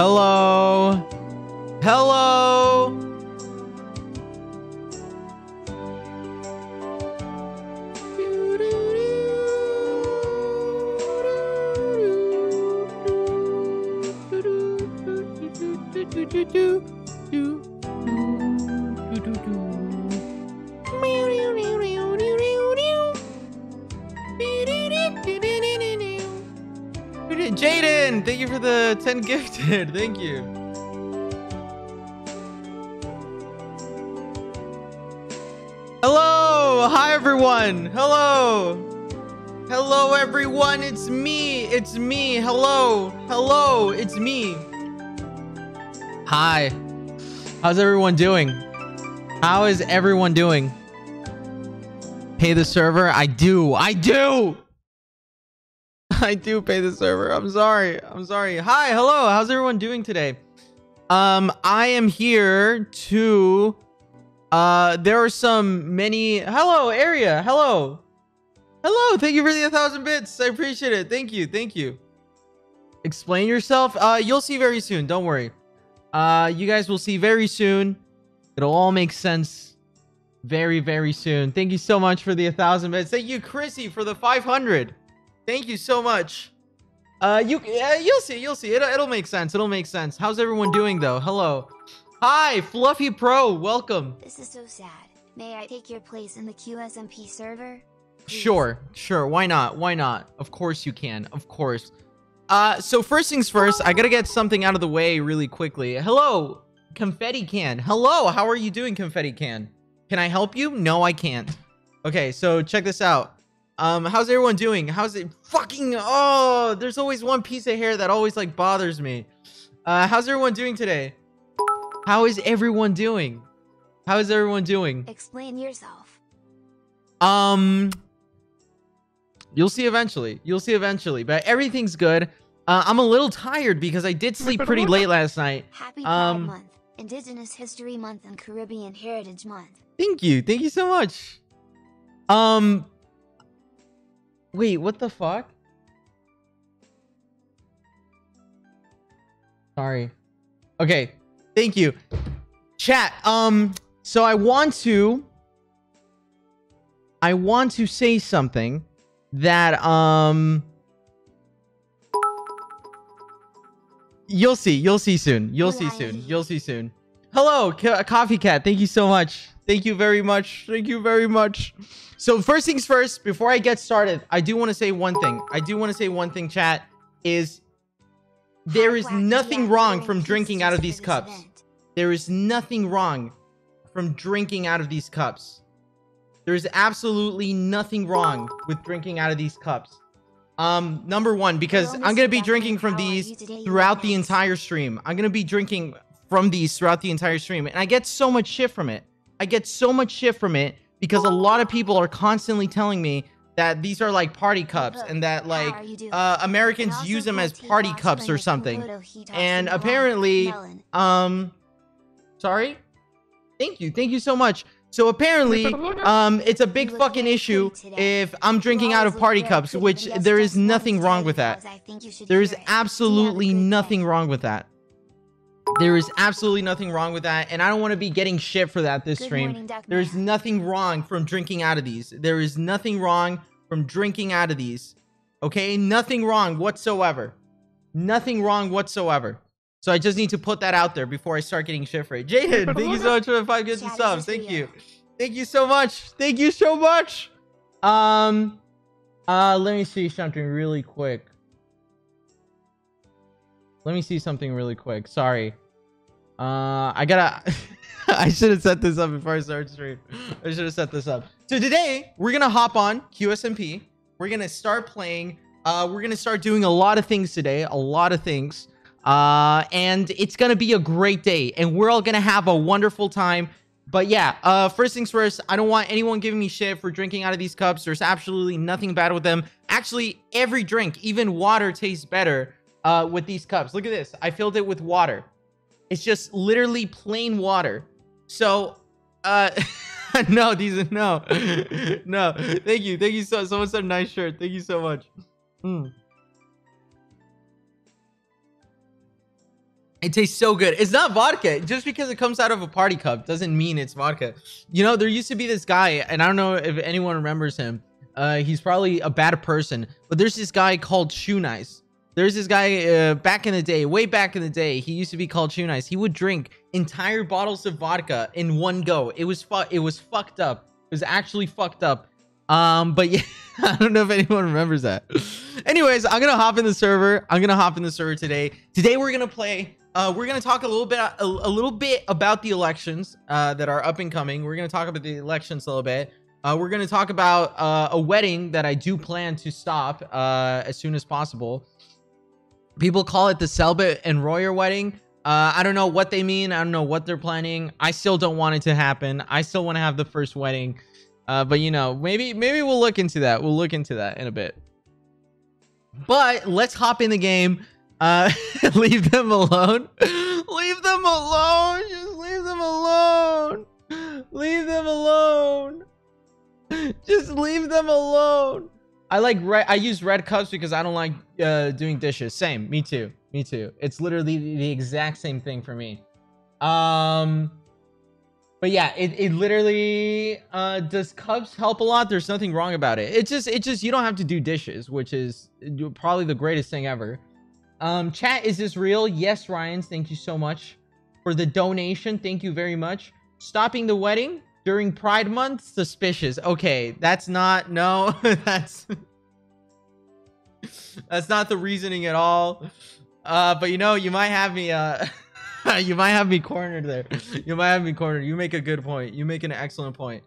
Hello. Hello. 10. Thank you. Hello. Hi, everyone. Hello. Hello, everyone. It's me. It's me. Hello. Hello. It's me. Hi. How's everyone doing? How is everyone doing? Pay the server? I do. I do. I do pay the server. I'm sorry. I'm sorry. Hi. Hello. How's everyone doing today? Um, I am here to uh there are some many hello area. Hello. Hello. Thank you for the 1000 bits. I appreciate it. Thank you. Thank you. Explain yourself. Uh you'll see very soon. Don't worry. Uh you guys will see very soon. It'll all make sense very very soon. Thank you so much for the 1000 bits. Thank you Chrissy for the 500. Thank you so much. Uh, you, uh, you'll see, you'll see. It'll, it'll make sense. It'll make sense. How's everyone doing though? Hello. Hi, Fluffy Pro. Welcome. This is so sad. May I take your place in the QSMP server? Please. Sure, sure. Why not? Why not? Of course you can. Of course. Uh, so first things first, I gotta get something out of the way really quickly. Hello, Confetti Can. Hello, how are you doing, Confetti Can? Can I help you? No, I can't. Okay, so check this out. Um, how's everyone doing? How's it fucking oh there's always one piece of hair that always like bothers me. Uh how's everyone doing today? How is everyone doing? How is everyone doing? Explain yourself. Um You'll see eventually. You'll see eventually, but everything's good. Uh, I'm a little tired because I did sleep pretty late last night. Happy Pride Um, Month, Indigenous History Month, and Caribbean Heritage Month. Thank you. Thank you so much. Um Wait, what the fuck? Sorry. Okay. Thank you. Chat, um so I want to I want to say something that um You'll see. You'll see soon. You'll see soon. You'll see soon. Hello, Coffee Cat. Thank you so much. Thank you very much. Thank you very much. So first things first, before I get started, I do want to say one thing. I do want to say one thing, chat, is there is nothing wrong from drinking out of these cups. There is nothing wrong from drinking out of these cups. There is absolutely nothing wrong with drinking out of these cups. Um, number one, because I'm gonna be drinking from these throughout the entire stream. I'm gonna be drinking from these throughout the entire stream, and I get so much shit from it. I get so much shit from it because a lot of people are constantly telling me that these are like party cups and that like are you doing? uh, Americans use them as party cups or something. Komodo he tossed And in the water. apparently, Um, sorry. Thank you, thank you so much. So apparently, um, it's a big fucking issue if I'm drinking out of party cups, which there is nothing wrong with that. because I think you should There hear is it. You have a absolutely nothing wrong with that. There is absolutely nothing wrong with that, and I don't want to be getting shit for that this Good stream. morning, There is nothing wrong from drinking out of these. There is nothing wrong from drinking out of these. Okay? Nothing wrong whatsoever. Nothing wrong whatsoever. So I just need to put that out there before I start getting shit for it. Jaiden, thank you so much for the five gifted Chat is subs. Thank you. you. Thank you so much. Thank you so much. Um uh let me see something really quick. Let me see something really quick. Sorry. Uh I gotta I should have set this up before I started stream. I should have set this up. So today we're gonna hop on QSMP. We're gonna start playing. Uh we're gonna start doing a lot of things today, a lot of things. Uh and it's gonna be a great day, and we're all gonna have a wonderful time. But yeah, uh, first things first, I don't want anyone giving me shit for drinking out of these cups. There's absolutely nothing bad with them. Actually, every drink, even water, tastes better uh, with these cups. Look at this. I filled it with water. It's just literally plain water. So, uh, no, these are no, no. Thank you, thank you so. Someone said nice shirt. Thank you so much. Mm. It tastes so good. It's not vodka. Just because it comes out of a party cup doesn't mean it's vodka. You know, there used to be this guy, and I don't know if anyone remembers him. Uh, he's probably a bad person, but there's this guy called Shoenice. There's this guy uh, back in the day, way back in the day. He used to be called Shoenice. He would drink entire bottles of vodka in one go. It was fu- It was fucked up. It was actually fucked up. Um, but yeah, I don't know if anyone remembers that. Anyways, I'm gonna hop in the server. I'm gonna hop in the server today. Today we're gonna play. Uh, we're gonna talk a little bit, a, a little bit about the elections uh, that are up and coming. We're gonna talk about the elections a little bit. Uh, we're gonna talk about uh, a wedding that I do plan to stop uh, as soon as possible. People call it the Cellbit and Roier wedding. Uh, I don't know what they mean. I don't know what they're planning. I still don't want it to happen. I still want to have the first wedding. Uh, but you know, maybe maybe we'll look into that. We'll look into that in a bit. But let's hop in the game. Uh, leave them alone. leave them alone. Just leave them alone. Leave them alone. Just leave them alone. I like red. I use red cups because I don't like uh, doing dishes. Same. Me too. Me too. It's literally the exact same thing for me. Um, but yeah, it, it literally uh, does cups help a lot. There's nothing wrong about it. It's just it just you don't have to do dishes, which is probably the greatest thing ever. Um, chat, is this real? Yes, Ryan's. Thank you so much for the donation. Thank you very much. Stopping the wedding during Pride Month? Suspicious. Okay, that's not, no, that's, that's not the reasoning at all. Uh, but you know, you might have me, uh, you might have me cornered there. You might have me cornered. You make a good point. You make an excellent point.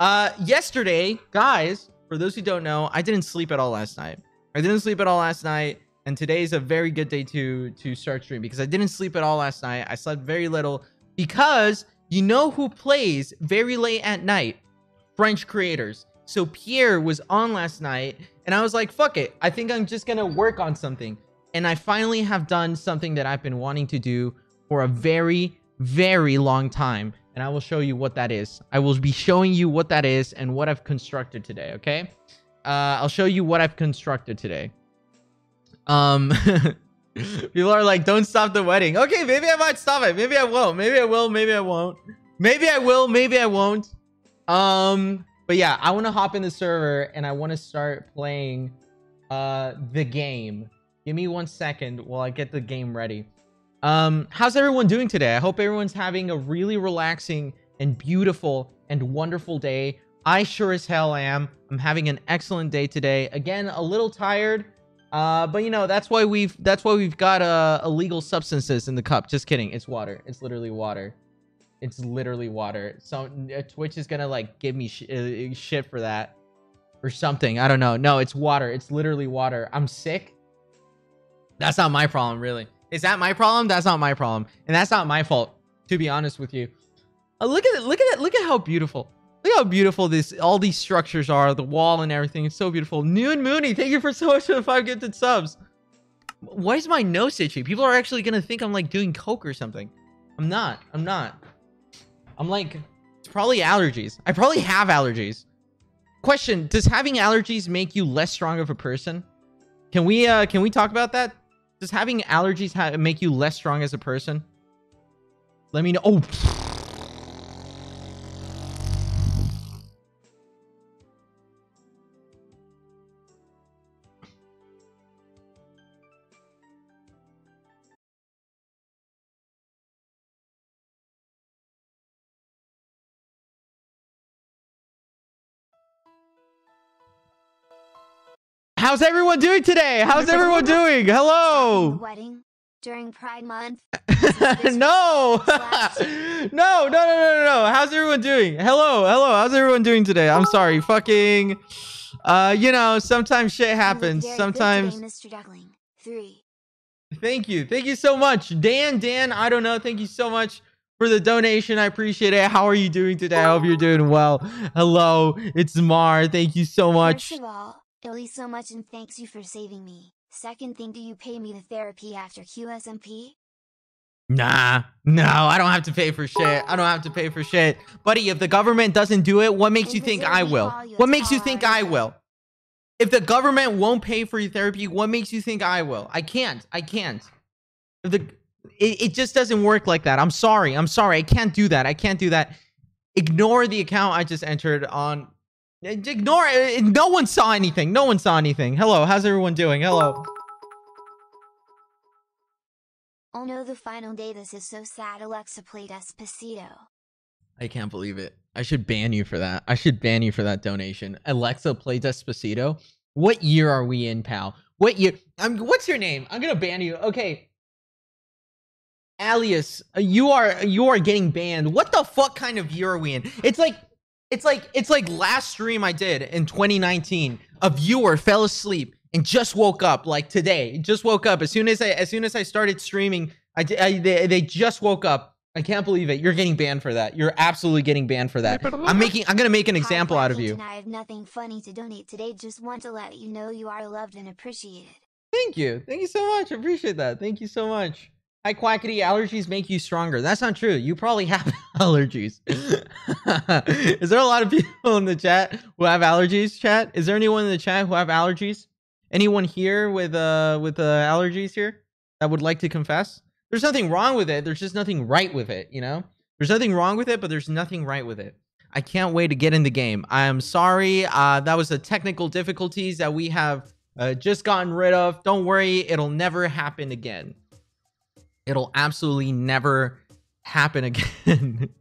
Uh, yesterday, guys, for those who don't know, I didn't sleep at all last night. I didn't sleep at all last night. And today is a very good day to to start stream because I didn't sleep at all last night. I slept very little because you know who plays very late at night? French creators. So Pierre was on last night and I was like, fuck it. I think I'm just going to work on something. And I finally have done something that I've been wanting to do for a very, very long time. And I will show you what that is. I will be showing you what that is and what I've constructed today, okay? Uh, I'll show you what I've constructed today. Um, people are like, don't stop the wedding. Okay, maybe I might stop it. Maybe I won't. Maybe I will. Maybe I won't. Maybe I will. Maybe I won't. Um, but yeah, I want to hop in the server and I want to start playing uh the game. Give me one second while I get the game ready. Um, how's everyone doing today? I hope everyone's having a really relaxing and beautiful and wonderful day. I sure as hell am. I'm having an excellent day today. Again, a little tired uh, but you know that's why we've that's why we've got uh, illegal substances in the cup. Just kidding. It's water. It's literally water. It's literally water. So uh, Twitch is gonna like give me sh uh, shit for that or something. I don't know. No, it's water. It's literally water. I'm sick. That's not my problem, really. Is that my problem? That's not my problem, and that's not my fault. To be honest with you, uh, look at it. Look at it. Look at how beautiful. Look how beautiful this all these structures are, the wall and everything. It's so beautiful. Noon Mooney, thank you for so much for the five gifted subs. Why is my nose itchy? People are actually gonna think I'm like doing coke or something. I'm not. I'm not. I'm like, it's probably allergies. I probably have allergies. Question: Does having allergies make you less strong of a person? Can we uh can we talk about that? Does having allergies ha make you less strong as a person? Let me know. Oh. How's everyone doing today? How's everyone doing? Hello. Wedding during Pride Month. no. no, no, no, no, no, no. How's everyone doing? Hello, hello. How's everyone doing today? I'm sorry. Fucking. Uh, you know, sometimes shit happens. Sometimes. Today, Mr. Duckling. Three. Thank you. Thank you so much. Dan, Dan, I don't know. Thank you so much for the donation. I appreciate it. How are you doing today? I hope you're doing well. Hello, it's Mar. Thank you so much. First of all, Illy so much and thanks you for saving me. Second thing do you pay me the therapy after QSMP? Nah, no, I don't have to pay for shit. I don't have to pay for shit. Buddy, if the government doesn't do it, what makes you think I will? What makes you think I will? If the government won't pay for your therapy, what makes you think I will? I can't. I can't. If the It, it just doesn't work like that. I'm sorry. I'm sorry. I can't do that. I can't do that. Ignore the account I just entered on. Ignore it. No one saw anything. No one saw anything. Hello. How's everyone doing? Hello. Oh no, the final day. This is so sad. Alexa played Despacito. I can't believe it. I should ban you for that. I should ban you for that donation. Alexa played Despacito. What year are we in, pal? What year? I'm. What's your name? I'm gonna ban you. Okay. Alias, uh, you are you are getting banned. What the fuck kind of year are we in? It's like it's like it's like last stream I did in 2019. A viewer fell asleep and just woke up like today. Just woke up as soon as I as soon as I started streaming. I, I they, they just woke up. I can't believe it. You're getting banned for that. You're absolutely getting banned for that. I'm making. I'm gonna make an example out of Quackington, you. I have nothing funny to donate today. Just want to let you know you are loved and appreciated. Thank you. Thank you so much. I appreciate that. Thank you so much. Hi, Quackity. Allergies make you stronger. That's not true. You probably have allergies. Is there a lot of people in the chat who have allergies? Chat. Is there anyone in the chat who have allergies? Anyone here with uh with uh, allergies here that would like to confess? There's nothing wrong with it. There's just nothing right with it. You know. There's nothing wrong with it, but there's nothing right with it. I can't wait to get in the game. I am sorry. Uh, that was the technical difficulties that we have uh, just gotten rid of. Don't worry, it'll never happen again. It'll absolutely never happen again.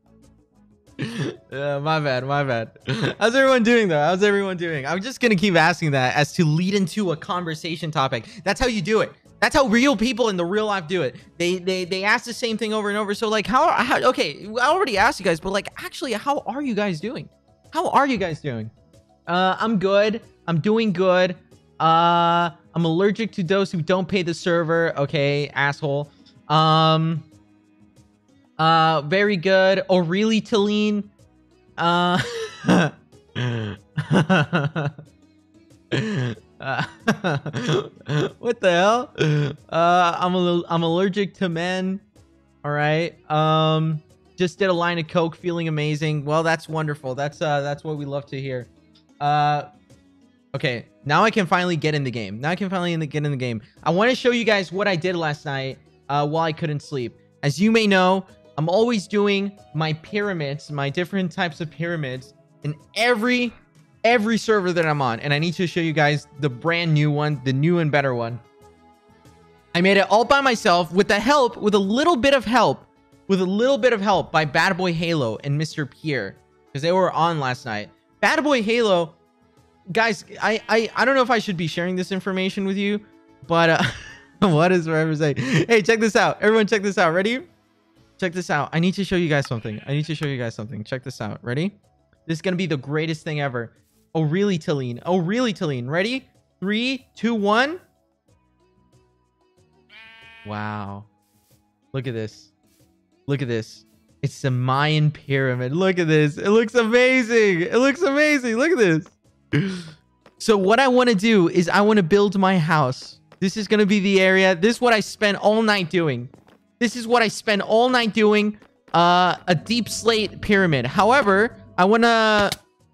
My bad, my bad. How's everyone doing though? How's everyone doing? I'm just gonna keep asking that as to lead into a conversation topic. That's how you do it. That's how real people in the real life do it. They they they ask the same thing over and over. So like, how, how okay? I already asked you guys, but like, actually, how are you guys doing? How are you guys doing? Uh, I'm good. I'm doing good. Uh, I'm allergic to those who don't pay the server. Okay, asshole. Um, uh, very good. Oh, really, Talene? Uh, uh, what the hell? Uh, I'm a, I'm allergic to men. All right. Um, just did a line of coke, feeling amazing. Well, that's wonderful. That's uh, that's what we love to hear. Uh, okay. Now I can finally get in the game. Now I can finally in the, get in the game. I want to show you guys what I did last night. Uh, while I couldn't sleep. As you may know, I'm always doing my pyramids, my different types of pyramids in every every server that I'm on. And I need to show you guys the brand new one, the new and better one. I made it all by myself with the help, with a little bit of help, with a little bit of help by BadBoyHalo and Mr. Pierre, because they were on last night. BadBoyHalo, guys, I, I, I don't know if I should be sharing this information with you, but uh, what is forever saying? Hey, check this out. Everyone check this out. Ready? Check this out. I need to show you guys something. I need to show you guys something. Check this out. Ready? This is going to be the greatest thing ever. Oh, really, Talene? Oh, really, Talene? Ready? Three, two, one. Wow. Look at this. Look at this. It's the Mayan pyramid. Look at this. It looks amazing. It looks amazing. Look at this. So what I want to do is I want to build my house. This is going to be the area. This is what I spent all night doing. This is what I spent all night doing. Uh, a deep slate pyramid. However, I want to...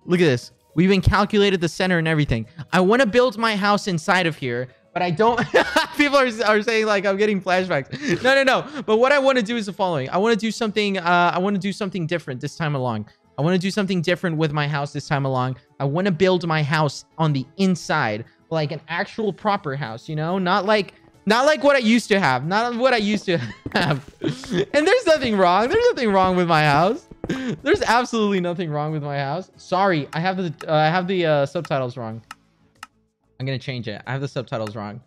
Look at this. We even calculated the center and everything. I want to build my house inside of here, but I don't... People are, are saying, like, I'm getting flashbacks. No, no, no. But what I want to do is the following. I want to do something... Uh, I want to do something different this time along. I want to do something different with my house this time along. I want to build my house on the inside, like an actual proper house, you know? Not like not like what I used to have. Not what I used to have. and there's nothing wrong. There's nothing wrong with my house. There's absolutely nothing wrong with my house. Sorry, I have the uh, I have the uh, subtitles wrong. I'm gonna change it. I have the subtitles wrong.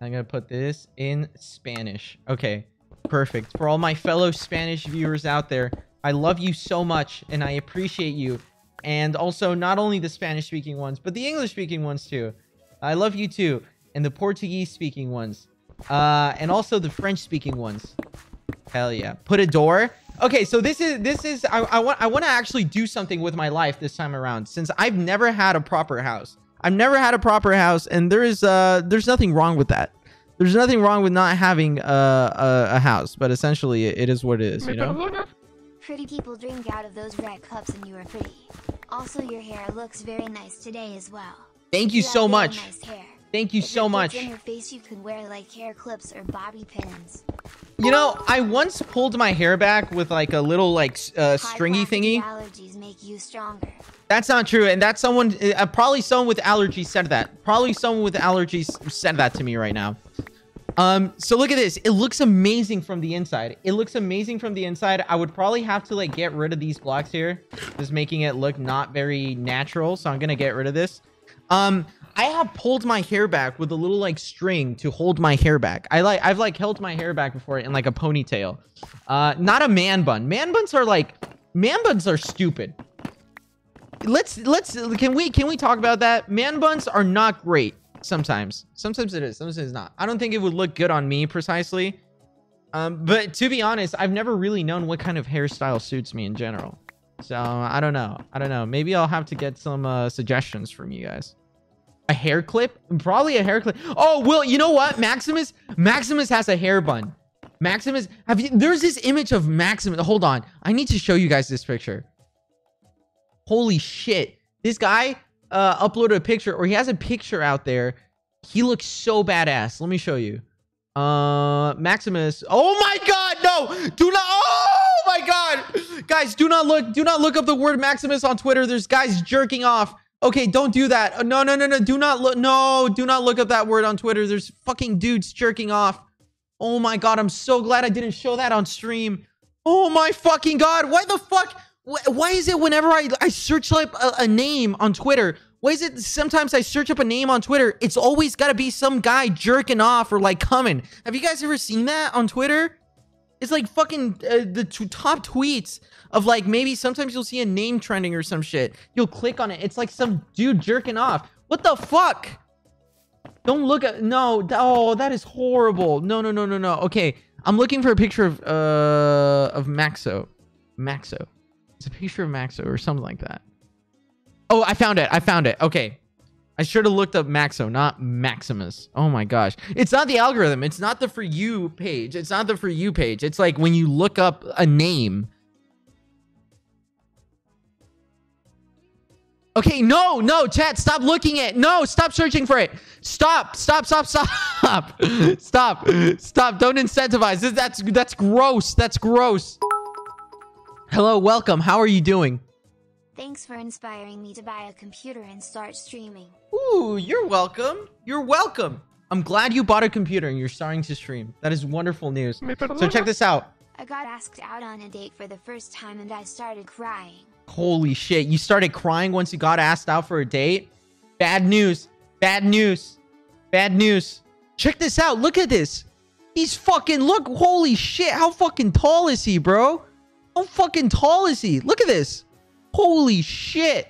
I'm gonna put this in Spanish. Okay, perfect. For all my fellow Spanish viewers out there, I love you so much and I appreciate you. And also not only the Spanish speaking ones, but the English speaking ones too. I love you too. And the Portuguese speaking ones. Uh, and also the French speaking ones. Hell yeah. Put a door. Okay, so this is this is I, I want I want to actually do something with my life this time around since I've never had a proper house. I've never had a proper house, and there is uh there's nothing wrong with that. There's nothing wrong with not having a a, a house, but essentially it is what it is, you know. Pretty people drink out of those red cups and you are pretty. Also, your hair looks very nice today as well. Thank you so much. Thank you so much. in your face, you can wear like hair clips or bobby pins. You know, I once pulled my hair back with like a little like uh, stringy thingy. Allergies make you stronger. That's not true, and that's someone. Uh, probably someone with allergies said that. Probably someone with allergies said that to me right now. Um. So look at this. It looks amazing from the inside. It looks amazing from the inside. I would probably have to like get rid of these blocks here, just making it look not very natural. So I'm gonna get rid of this. Um. I have pulled my hair back with a little like string to hold my hair back. I like I've like held my hair back before in like a ponytail. Uh, not a man bun. Man buns are like man buns are stupid let's let's can we can we talk about that man buns are not great sometimes sometimes it is sometimes it's not i don't think it would look good on me precisely um but to be honest i've never really known what kind of hairstyle suits me in general so i don't know. I don't know. Maybe i'll have to get some uh suggestions from you guys. A hair clip? Probably a hair clip. Oh well you know what? Maximus maximus has a hair bun. Maximus have you there's this image of maximus hold on. I need to show you guys this picture. Holy shit. This guy uh uploaded a picture or he has a picture out there. He looks so badass. Let me show you. Uh maximus oh my god no do not oh my god guys do not look do not look up the word maximus on twitter. There's guys jerking off. Okay don't do that. Uh, no no no no do not look no do not look up that word on twitter. There's fucking dudes jerking off. Oh my god i'm so glad i didn't show that on stream. Oh my fucking god why the fuck Wh- why is it whenever I, I search up a, a name on Twitter, why is it sometimes I search up a name on Twitter, it's always got to be some guy jerking off or like coming? Have you guys ever seen that on Twitter? It's like fucking uh, the t- top tweets of like maybe sometimes you'll see a name trending or some shit. You'll click on it. It's like some dude jerking off. What the fuck? Don't look at no. th- Oh, that is horrible. No, no, no, no, no. Okay, I'm looking for a picture of uh of Maxo. Maxo. It's a picture of Maxo or something like that. Oh, I found it. I found it. Okay. I should have looked up Maxo, not Maximus. Oh my gosh. It's not the algorithm. It's not the for you page. It's not the for you page. It's like when you look up a name. Okay, no, no, chat, stop looking at No, stop searching for it. Stop, stop, stop, stop. stop. Stop. Don't incentivize. That's that's gross. That's gross. Hello, welcome. How are you doing? Thanks for inspiring me to buy a computer and start streaming. Ooh, you're welcome. You're welcome. I'm glad you bought a computer and you're starting to stream. That is wonderful news. So check this out. I got asked out on a date for the first time and I started crying. Holy shit. You started crying once you got asked out for a date? Bad news. Bad news. Bad news. Check this out. Look at this. He's fucking look. Holy shit. How fucking tall is he, bro? How fucking tall is he? Look at this. Holy shit.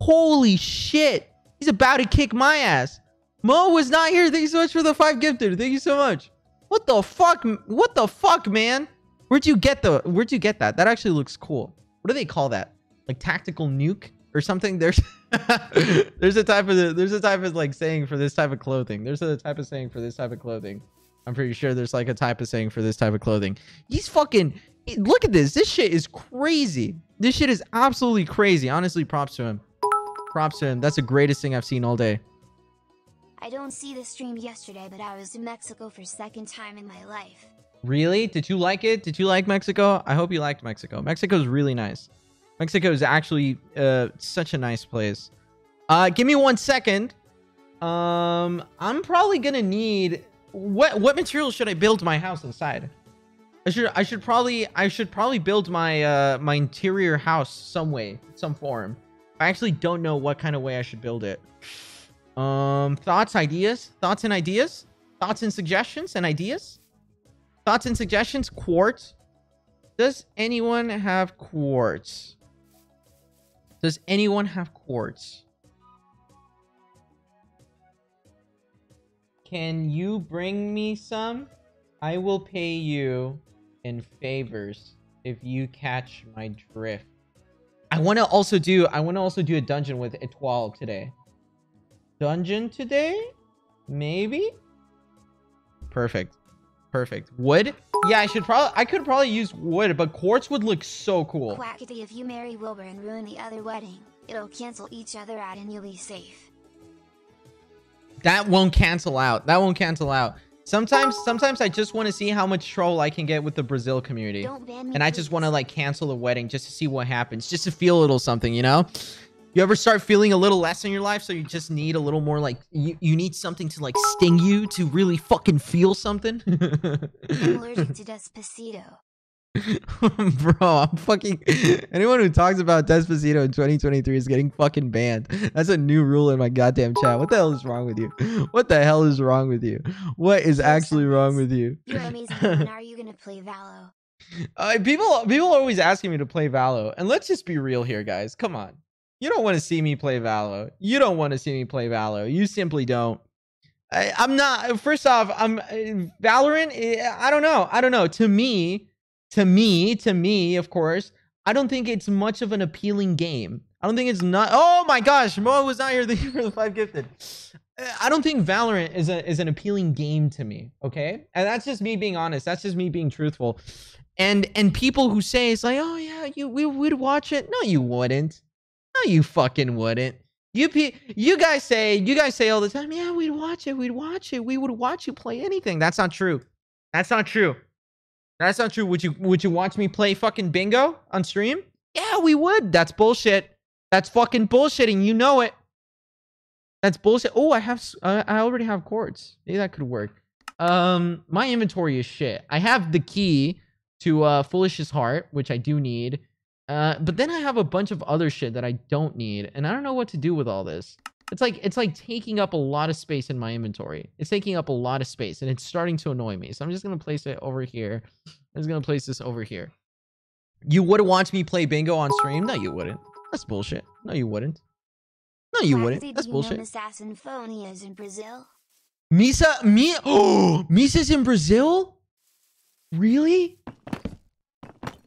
Holy shit. He's about to kick my ass. Mo was not here. Thank you so much for the five gifted. Thank you so much. What the fuck? What the fuck, man? Where'd you get the? Where'd you get that? That actually looks cool. What do they call that? Like tactical nuke or something? There's there's a type of there's a type of like saying for this type of clothing. There's a type of saying for this type of clothing. I'm pretty sure there's like a type of saying for this type of clothing. He's fucking look at this. This shit is crazy. This shit is absolutely crazy. Honestly, props to him. Props to him. That's the greatest thing I've seen all day. I don't see the stream yesterday, but I was in Mexico for second time in my life. Really? Did you like it? Did you like Mexico? I hope you liked Mexico. Mexico's really nice. Mexico is actually uh, such a nice place. Uh, give me one second. Um, I'm probably gonna need what what material should I build my house inside? I should I should probably I should probably build my uh my interior house some way, some form. I actually don't know what kind of way I should build it. Um, thoughts, ideas, thoughts and ideas, thoughts and suggestions and ideas. Thoughts and suggestions? Quartz. Does anyone have quartz? Does anyone have quartz? Can you bring me some? I will pay you in favors if you catch my drift. I want to also do I want to also do a dungeon with Etoile today. Dungeon today? Maybe? Perfect. Perfect. Wood? Yeah, I should probably I could probably use wood, but quartz would look so cool. Quackity if you marry Wilbur and ruin the other wedding, it'll cancel each other out and you'll be safe. that won't cancel out. That won't cancel out. Sometimes, sometimes I just want to see how much troll I can get with the Brazil community. Don't ban me. And I just want to like cancel the wedding just to see what happens, just to feel a little something, you know? You ever start feeling a little less in your life, so you just need a little more like you, you need something to like sting you to really fucking feel something? I'm allergic to Despacito. Bro, I'm fucking anyone who talks about Despacito in 2023 is getting fucking banned. That's a new rule in my goddamn chat. What the hell is wrong with you? What the hell is wrong with you? What is actually wrong with you? You're amazing. when are you gonna play Valo? Uh, people people are always asking me to play Valo, and let's just be real here, guys. Come on, you don't want to see me play Valo. You don't want to see me play Valo. You simply don't. I, I'm not. First off, I'm uh, Valorant. eh, I don't know. I don't know. To me, to me, to me, of course, I don't think it's much of an appealing game. I don't think it's not. Oh my gosh, Mo was not here. Thank you for the five gifted. Uh, I don't think Valorant is a is an appealing game to me. Okay, and that's just me being honest. That's just me being truthful. And and people who say it's like, oh yeah, you we would watch it. No, you wouldn't. No, you fucking wouldn't. You pe- you guys say you guys say all the time, yeah, we'd watch it, we'd watch it, we would watch you play anything. That's not true. That's not true. That's not true. Would you would you watch me play fucking bingo on stream? Yeah, we would. That's bullshit. That's fucking bullshitting. you know it. That's bullshit. Oh, I have uh, I already have quartz. Maybe that could work. Um, my inventory is shit. I have the key to uh Foolish's Heart, which I do need. Uh, but then I have a bunch of other shit that I don't need, and I don't know what to do with all this. It's like it's like taking up a lot of space in my inventory. It's taking up a lot of space, and it's starting to annoy me. So I'm just gonna place it over here. I'm just gonna place this over here. You would watch me play bingo on stream? No, you wouldn't. That's bullshit. No, you wouldn't. No, you wouldn't. do That's bullshit. Know Assassin Phony is in Brazil. Missa, me, oh, Missa's in Brazil? Really?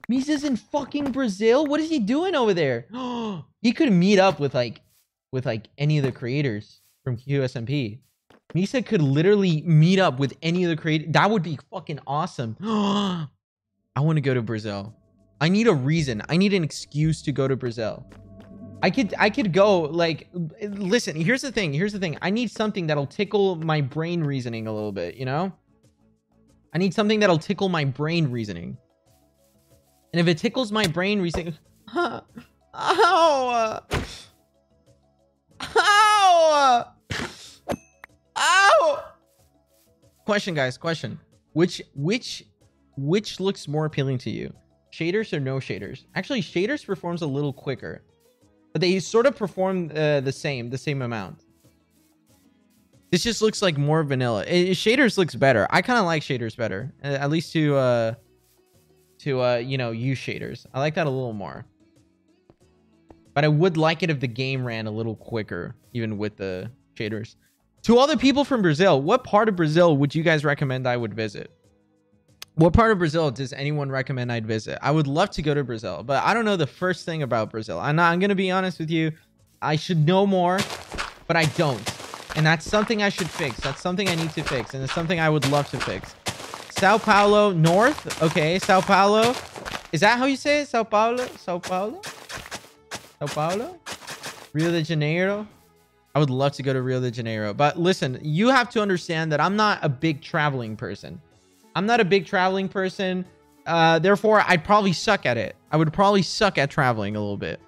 Missa's in fucking Brazil? What is he doing over there? he could meet up with like, with like any of the creators from QSMP. Missa could literally meet up with any of the creators. That would be fucking awesome. I want to go to Brazil. I need a reason. I need an excuse to go to Brazil. I could I could go like listen, here's the thing. Here's the thing. I need something that'll tickle my brain reasoning a little bit, you know? I need something that'll tickle my brain reasoning. And if it tickles my brain reasoning, ow, uh, ow, ow. Question, guys. Question. Which which which looks more appealing to you? Shaders or no shaders? Actually, shaders performs a little quicker, but they sort of perform uh, the same, the same amount. This just looks like more vanilla. Eh, shaders looks better. I kind of like shaders better, at least to uh to uh you know use shaders. I like that a little more. But I would like it if the game ran a little quicker, even with the shaders. To all the people from Brazil, what part of Brazil would you guys recommend I would visit? What part of Brazil does anyone recommend I'd visit? I would love to go to Brazil, but I don't know the first thing about Brazil. I'm I'm gonna be honest with you. I should know more, but I don't. And that's something I should fix. That's something I need to fix, and it's something I would love to fix. Sao Paulo North. Okay, Sao Paulo. Is that how you say it? Sao Paulo? Sao Paulo? Sao Paulo? Rio de Janeiro? I would love to go to Rio de Janeiro. But listen, you have to understand that I'm not a big traveling person. I'm not a big traveling person. Uh, therefore, I'd probably suck at it. I would probably suck at traveling a little bit.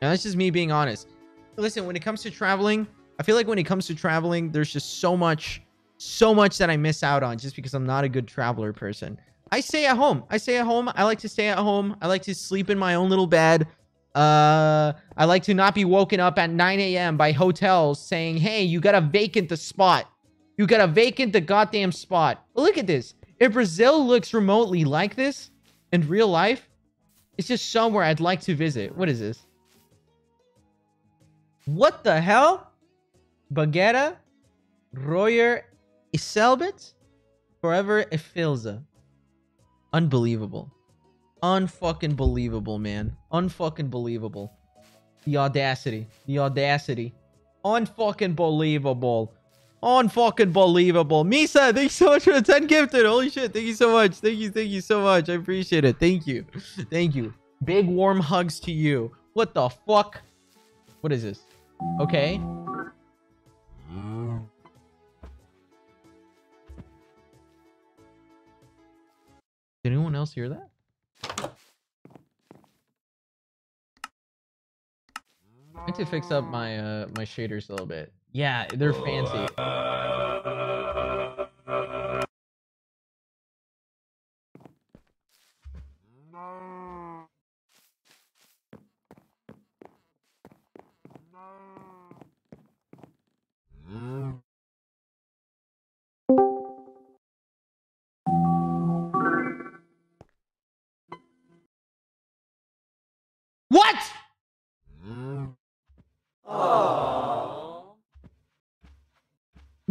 And that's just me being honest. Listen, when it comes to traveling, I feel like when it comes to traveling, there's just so much, so much that I miss out on just because I'm not a good traveler person. I stay at home. I stay at home. I like to stay at home. I like to sleep in my own little bed. Uh, I like to not be woken up at 9 a.m. by hotels saying, hey, you got to vacant the spot. You got to vacant the goddamn spot. Look at this. If Brazil looks remotely like this in real life, it's just somewhere I'd like to visit. What is this? What the hell? Baguetta, Roier, Iselbit, Forever Efilza. Unbelievable. Unfucking believable, man. Unfucking believable. The audacity. The audacity. Unfucking believable. Unfucking believable. Missa, thank you so much for the 10 gifted. Holy shit. Thank you so much. Thank you. Thank you so much. I appreciate it. Thank you. Thank you. Big warm hugs to you. What the fuck? What is this? Okay. Did anyone else hear that? I need to fix up my uh my shaders a little bit. Yeah, they're fancy.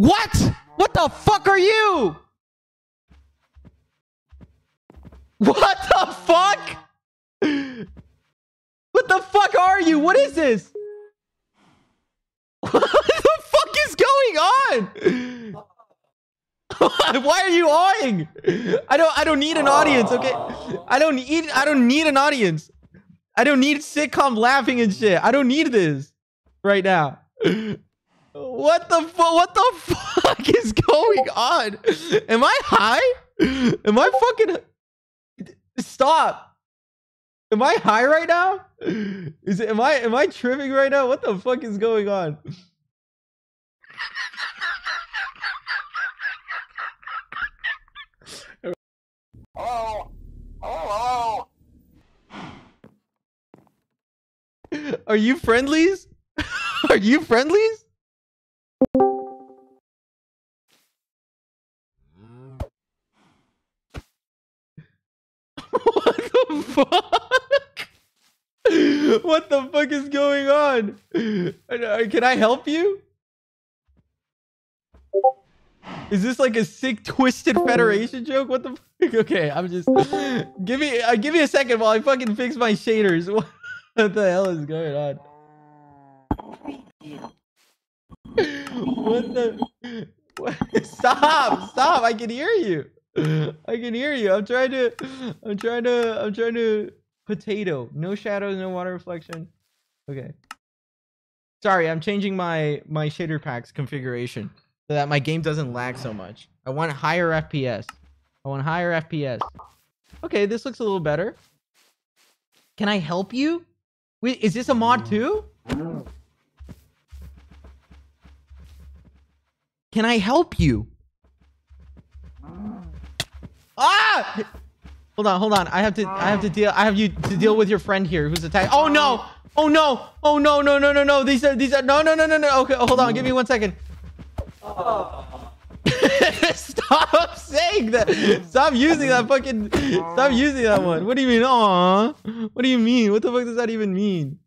What? What the fuck are you? What the fuck? What the fuck are you? What is this? What the fuck is going on? Why are you awing? I don't I don't need an audience, okay? I don't need I don't need an audience. I don't need sitcom laughing and shit. I don't need this right now. What the fuck? What the fuck is going on? Am I high? Am I fucking? Stop. Am I high right now? Is it? Am I? Am I tripping right now? What the fuck is going on? Oh, oh, Are you friendlies? Are you friendlies? What the fuck? What the fuck is going on? Uh, Can I help you? Is this like a sick twisted federation joke? What the fuck? Okay, I'm just give me uh, give me a second while I fucking fix my shaders. What the hell is going on? What the? Stop! Stop! I can hear you. I can hear you. I'm trying to. I'm trying to. I'm trying to. Potato. No shadows. No water reflection. Okay. Sorry, I'm changing my my shader packs configuration so that my game doesn't lag so much. I want higher FPS. I want higher FPS. Okay, this looks a little better. Can I help you? Wait, is this a mod too? Can I help you? Ah! Hold on, hold on. I have to I have to deal I have you to deal with your friend here who's attacked. Oh no! Oh no! Oh no, no, no, no, no. These are these are no no no no no. Okay, hold on, give me one second. Stop saying that. Stop using that fucking Stop using that one. What do you mean? Aw. What do you mean? What the fuck does that even mean?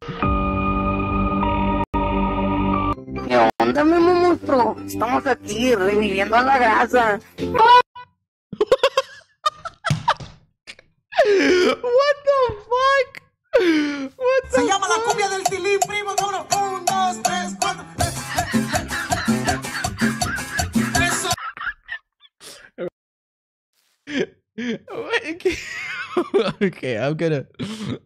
¿Qué onda, mi monstruo? Estamos aquí reviviendo la grasa. What the fuck? What the Se llama la cumbia del Tilín, primo. Vámonos. Un, dos, tres, cuatro. Wait, okay, I'm gonna.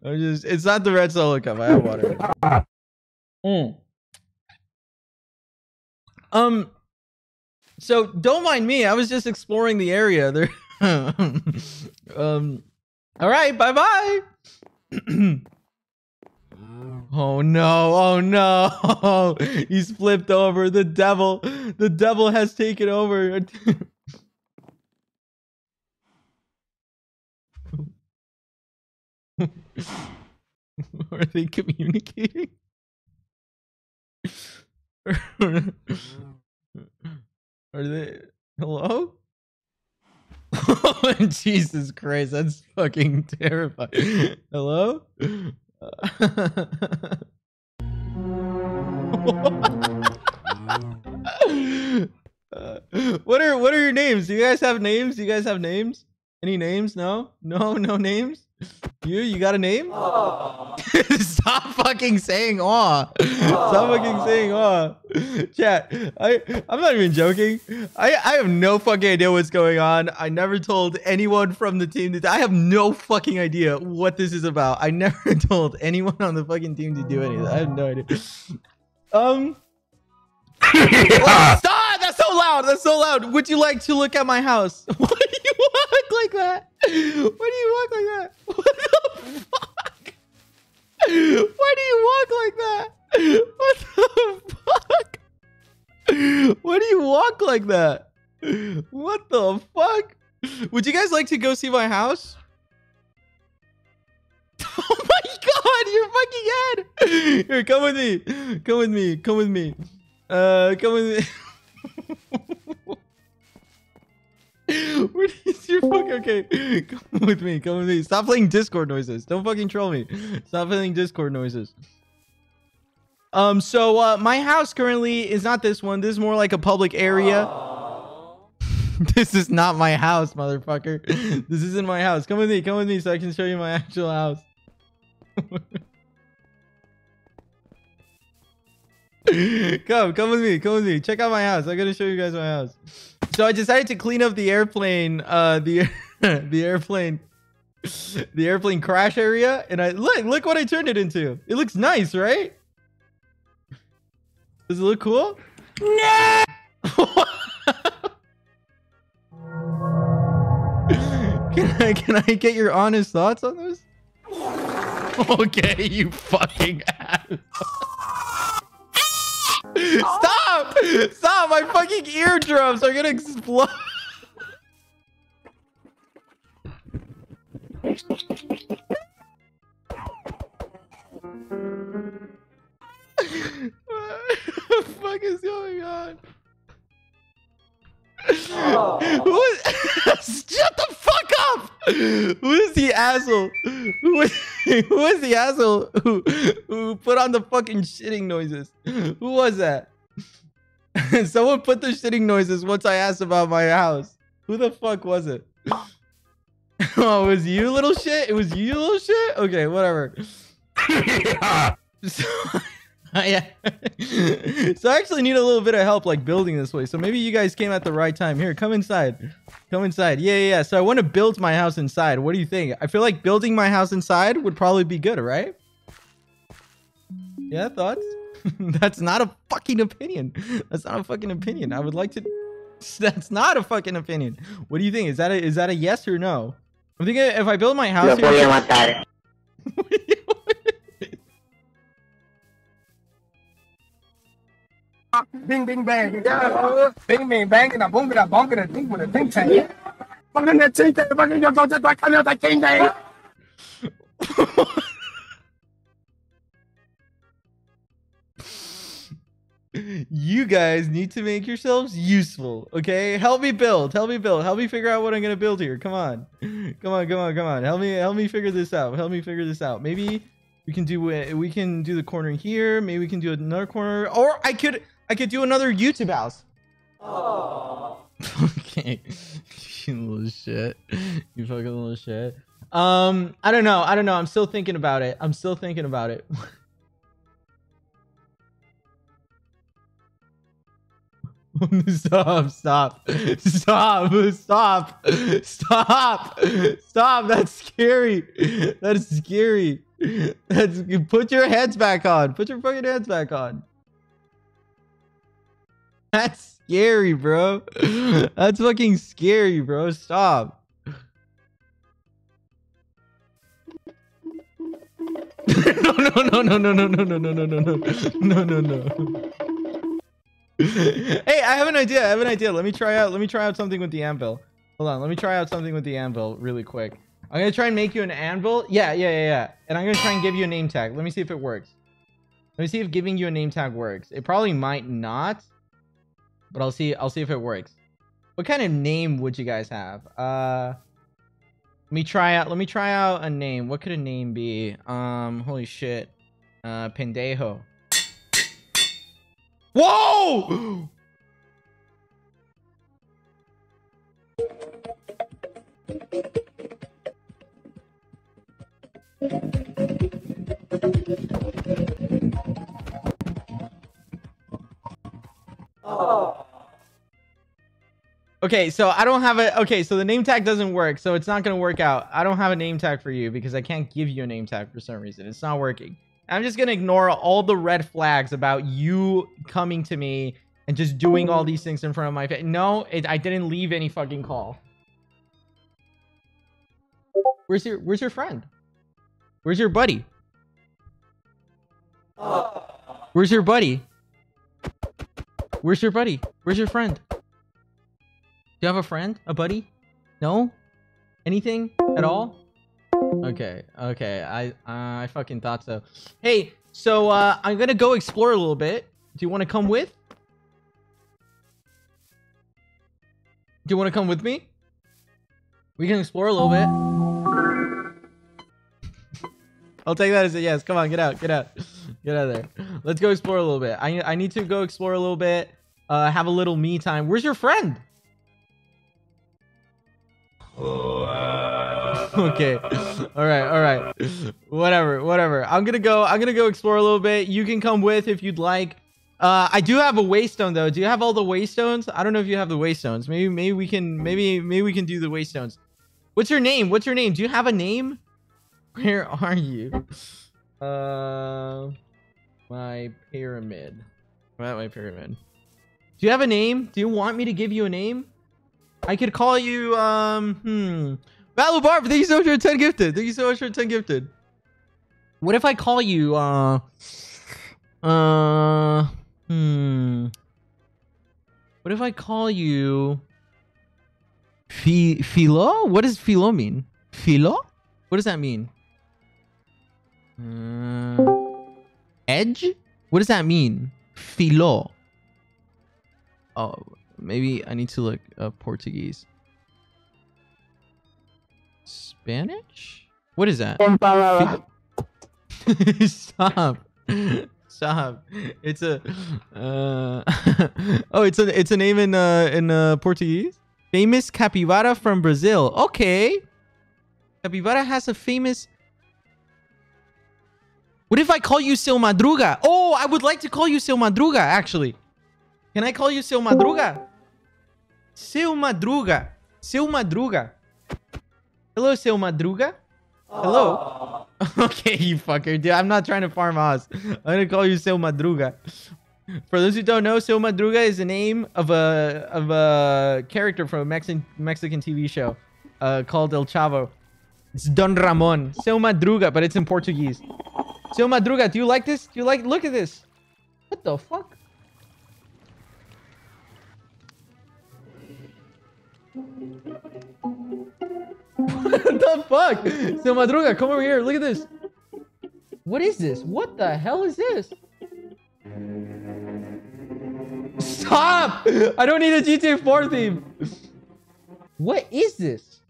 I'm just. It's not the red solo cup. I have water. Mm. Um. So don't mind me. I was just exploring the area. There. um. All right. Bye bye. oh no! Oh no! He's flipped over. The devil. The devil has taken over. Are they communicating? Are they? Hello? Oh, Jesus Christ, that's fucking terrifying. Hello? What are what are your names? Do you guys have names? Do you guys have names? Any names? No? No, no names? You you got a name? Stop fucking saying aw. Stop fucking saying aw. Chat, I I'm not even joking. I I have no fucking idea what's going on. I never told anyone from the team that I have no fucking idea what this is about. I never told anyone on the fucking team to do anything. I have no idea. Um Stop! That's so loud. That's so loud. Would you like to look at my house? What do you want? Like that? Why do you walk like that? What the fuck? Why do you walk like that? What the fuck? Why do you walk like that? What the fuck? Would you guys like to go see my house? Oh my god, your fucking head! Here, come with me. Come with me. Come with me. Uh, come with me. Where is your fucking okay? Come with me. Come with me. Stop playing Discord noises. Don't fucking troll me. Stop playing Discord noises. Um, so uh, my house currently is not this one. This is more like a public area. this is not my house, motherfucker. This isn't my house. Come with me. Come with me so I can show you my actual house. come, come with me. Come with me. Check out my house. I'm gonna show you guys my house. So I decided to clean up the airplane, uh, the the airplane, the airplane crash area, and I look look what I turned it into. It looks nice, right? Does it look cool? No. can I can I get your honest thoughts on this? Okay, you fucking ass. Stop! Stop! My fucking eardrums are gonna explode. what the fuck is going on? Who is Shut the fuck up! Who is the asshole? Who is, who is the asshole who, who put on the fucking shitting noises? Who was that? Someone put the shitting noises once I asked about my house. Who the fuck was it? oh, it was you, little shit? It was you, little shit? Okay, whatever. So, yeah. so I actually need a little bit of help like building this way. So maybe you guys came at the right time. Here, come inside. Come inside. Yeah, yeah, yeah. So I want to build my house inside. What do you think? I feel like building my house inside would probably be good, right? Yeah, thoughts? That's not a fucking opinion. That's not a fucking opinion. I would like to That's not a fucking opinion. What do you think? Is that a is that a yes or no? I'm thinking if I build my house here, Bing, bing, bang. Yeah. Bing, bing, bang, and a boom, and a bonk, and a ding, with a ding tank. Fucking that thing, that fucking your daughter, kind of that king day. you guys need to make yourselves useful okay help me build help me build help me figure out what i'm gonna build here come on come on come on come on help me help me figure this out help me figure this out maybe we can do it we can do the corner here maybe we can do another corner or i could i could do another youtube house. Oh okay. You little shit. You fucking little shit. Um i don't know. I don't know. I'm still thinking about it. I'm still thinking about it. Stop, stop, stop, stop, stop, stop. That's scary. That's scary. That's put your heads back on. Put your fucking heads back on. That's scary, bro. That's fucking scary, bro. Stop. no, no, no, no, no, no, no, no, no, no, no, no, no, no, no. hey, I have an idea. I have an idea. Let me try out. Let me try out something with the anvil. Hold on. Let me try out something with the anvil really quick. I'm gonna try and make you an anvil. Yeah, yeah, yeah, yeah. And I'm gonna try and give you a name tag. Let me see if it works. Let me see if giving you a name tag works. It probably might not, but I'll see. I'll see if it works. What kind of name would you guys have? Uh, let me try out. Let me try out a name. What could a name be? Um, holy shit. Uh, pendejo. Whoa! Oh. Okay, so I don't have a okay, so the name tag doesn't work, so it's not gonna work out. I don't have a name tag for you because I can't give you a name tag for some reason. It's not working. I'm just gonna ignore all the red flags about you coming to me and just doing all these things in front of my face. No, it, I didn't leave any fucking call. Where's your Where's your friend? Where's your buddy? Where's your buddy? Where's your buddy? Where's your friend? Do you have a friend? A buddy? No? Anything at all? Okay, okay. I uh, I fucking thought so. Hey, so uh, I'm gonna go explore a little bit. Do you want to come with? Do you want to come with me? We can explore a little bit. I'll take that as a yes. Come on, get out, get out, get out of there. Let's go explore a little bit. I I need to go explore a little bit. Uh, have a little me time. Where's your friend? okay. All right. All right. Whatever. Whatever. I'm gonna go. I'm gonna go explore a little bit. You can come with if you'd like. Uh, I do have a waystone though. Do you have all the waystones? I don't know if you have the waystones. Maybe maybe we can maybe maybe we can do the waystones. What's your name? What's your name? Do you have a name? Where are you? Uh, my pyramid. Not my pyramid. Do you have a name? Do you want me to give you a name? I could call you um hmm. Value Barb, thank you so much for 10 gifted. Thank you so much for 10 gifted. What if I call you uh uh hmm What if I call you Phi Philo? What does Philo mean? Philo? What does that mean? Uh, edge? What does that mean? Filo. Oh, maybe I need to look up Portuguese. Spanish? What is that? Stop. Stop. It's a uh Oh, it's a it's a name in uh in uh Portuguese. Famous capivara from Brazil. Okay. Capivara has a famous What if I call you Seu Madruga? Oh, I would like to call you Seu Madruga actually. Can I call you Seu Madruga? Seu Madruga. Seu Madruga. Hello, Seu Madruga. Hello. okay, you fucker, dude. I'm not trying to farm Oz. I'm gonna call you Seu Madruga. For those who don't know, Seu Madruga is the name of a of a character from a Mexican Mexican TV show uh, called El Chavo. It's Don Ramon. Seu Madruga, but it's in Portuguese. Seu Madruga, do you like this? Do you like? Look at this. What the fuck? what the fuck? Seu Madruga, come over here. Look at this. What is this? What the hell is this? Stop! I don't need a GTA 4 theme. What is this?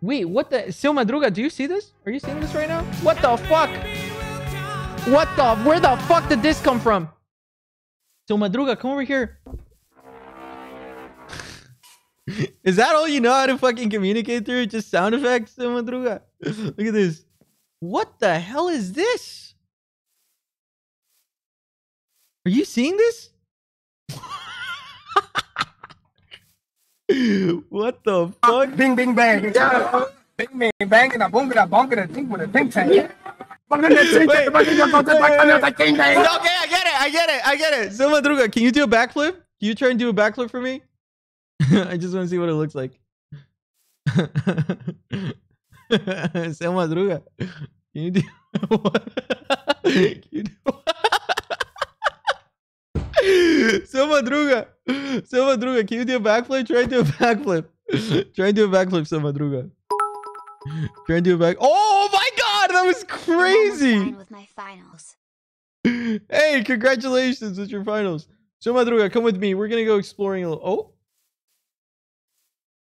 Wait, what the? Seu Madruga, do you see this? Are you seeing this right now? What the fuck? What the? Where the fuck did this come from? So Madruga, come over here. Is that all you know how to fucking communicate through? Just sound effects, Seu Madruga? Look at this. What the hell is this? Are you seeing this? what the ah, fuck? Bing, bing, bang. Yeah. Bing, bing, bang, and a boom, and a bonk, and a ting, with a ting, tang. Maganda chika, Wait, maganda kota, wait, wait, maganda wait. ting, Okay. I get it. I get it. I get it. Seu Madruga, can you do a backflip? Can you try and do a backflip for me? I just want to see what it looks like. Seu Madruga, can you do what? Can you do Seu Madruga, Seu Madruga, can you do a backflip? Try and do a backflip. Try and do a backflip, Seu Madruga. Try and do a back. Oh my god, that was crazy! with my finals. Hey, congratulations with your finals. So Madruga, come with me. We're gonna go exploring a little. Oh.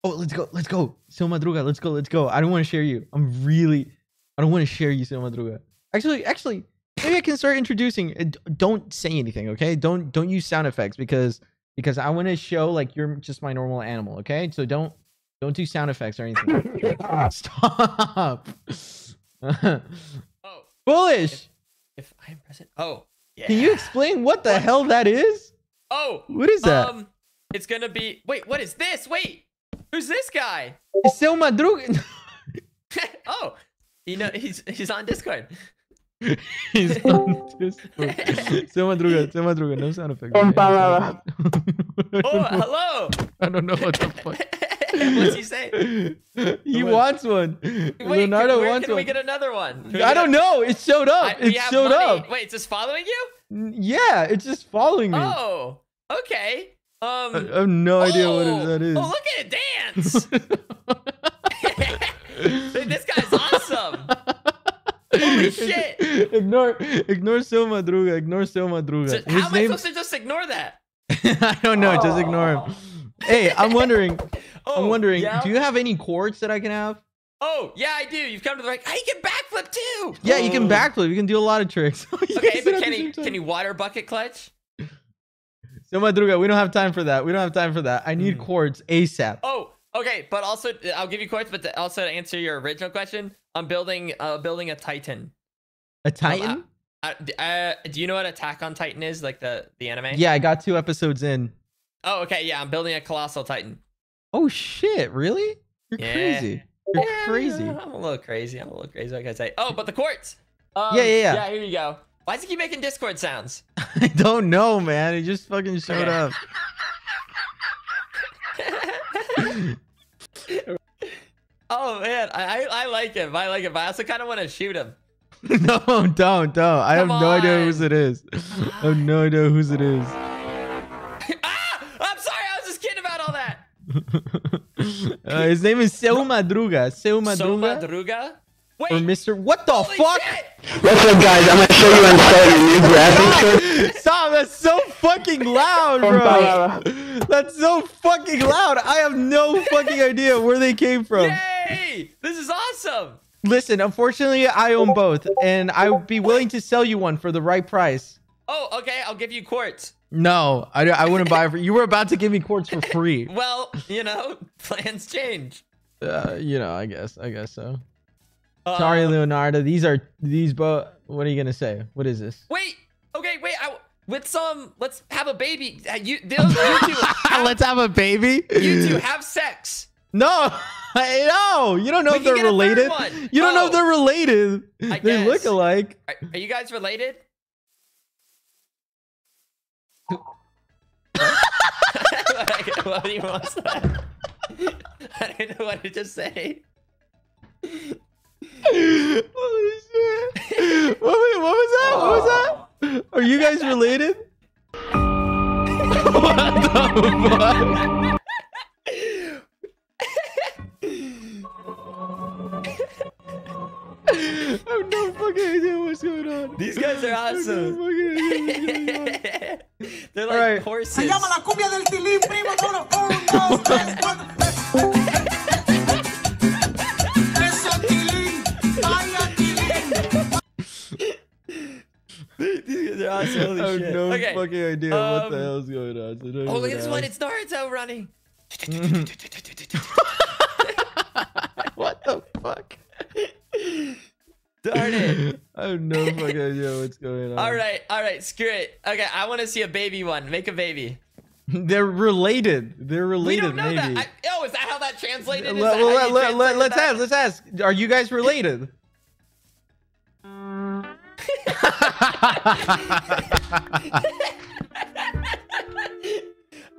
Oh, let's go. Let's go. So Madruga, let's go. Let's go. I don't want to share you. I'm really. I don't want to share you, So Madruga. Actually, actually, maybe I can start introducing. uh, Don't say anything, okay? Don't don't use sound effects because because I want to show like you're just my normal animal, okay? So don't don't do sound effects or anything. Stop. Oh, Bullish. if I'm present. Oh, yeah. Can you explain what the hell that is? Oh, What is that? um, it's gonna be. Wait, what is this? Wait, who's this guy? It's Seu Madruga. oh, you know he's he's on Discord. He's on Discord. Seu Madruga, Seu Madruga, no sound effects. okay? Empanada. Oh, hello. I don't know what the fuck. What's he say? he wants one. Wait, Leonardo where wants can one. we get another one? Can I don't a- know. It showed up. I- it showed money. up. Wait, it's just following you? Yeah, it's just following me. Oh, okay. Um, I I have no idea what oh, it, that is. Oh, look at it dance! Dude, this guy's awesome. Holy shit! ignore, ignore Seu Madruga. Ignore Seu Madruga. So His how am I supposed to just ignore that? I don't know. Just ignore him. Hey, I'm wondering. Oh, I'm wondering. yeah? Do you have any quartz that I can have? Oh, yeah, I do. You've come to the right. Hey, you can backflip too. Yeah, you can Oh. backflip. You can do a lot of tricks. Okay, but can he can he water bucket clutch? Seu Madruga, we don't have time for that. We don't have time for that. I need quartz ASAP. Oh, okay, but also I'll give you quotes, but to, also to answer your original question, I'm building uh building a Titan. A Titan? Uh, uh, do you know what Attack on Titan is? Like the the anime? yeah, I got two episodes in. Oh, okay, yeah, I'm building a colossal Titan. Oh shit! Really? You're Yeah. crazy. You're Yeah, crazy. I'm a little crazy. I'm a little crazy. Like I say. Oh, but the quartz. Um, Yeah, yeah, yeah. Yeah, here you go. Why does he keep making Discord sounds? I don't know, man. He just fucking showed up. Oh man, I I, I like him. I like him. But I also kind of want to shoot him. no, don't, don't. I have no idea whose it is. I have no idea whose it is. uh, his name is Seu Madruga. Seu So Madruga Madruga. Wait. or Mr. What the holy fuck? shit! What's up, guys? I'm gonna show you how to install your new graphics card. Stop! That's so fucking loud, bro. That's so fucking loud. I have no fucking idea where they came from. Yay! This is awesome. Listen, unfortunately, I own both, and I would be willing to sell you one for the right price. Oh, okay. I'll give you quartz. No, I, I wouldn't buy it for you. Were about to give me quartz for free. Well, you know, plans change. Uh, you know, I guess, I guess so. Sorry, Uh, Leonardo. These are these both. What are you gonna say? What is this? Wait. Okay. Wait. I, with some, let's have a baby. Uh, You, you two, have, Let's have a baby. you two have sex. No, no. You don't know We if they're get a third related. You don't know if Oh. they're related. I they look alike. Are, are you guys related? what do you want say? I don't know what to just say. Holy shit! What, what was that? What was that? Are you guys related? what the fuck? I have no fucking idea what's going on. These guys are I have no awesome. idea what's going on. They're like Alright. horses. Se llama la cumbia del tilín, primo. Vámonos. Un, dos, tres, cuatro. Eso, tilín. Vaya, tilín. These guys are awesome. Holy I have shit. no okay. fucking idea what um, the hell's going on. so Oh, look at this one. It's Naruto running. What the fuck? Darn it. I have no fucking idea what's going on. All right, all right, screw it. Okay, I want to see a baby one. Make a baby. They're related. They're related. We don't know maybe. that. I, oh, is that how that translated? Is Let, let, let, let, let's that? ask. Let's ask. Are you guys related?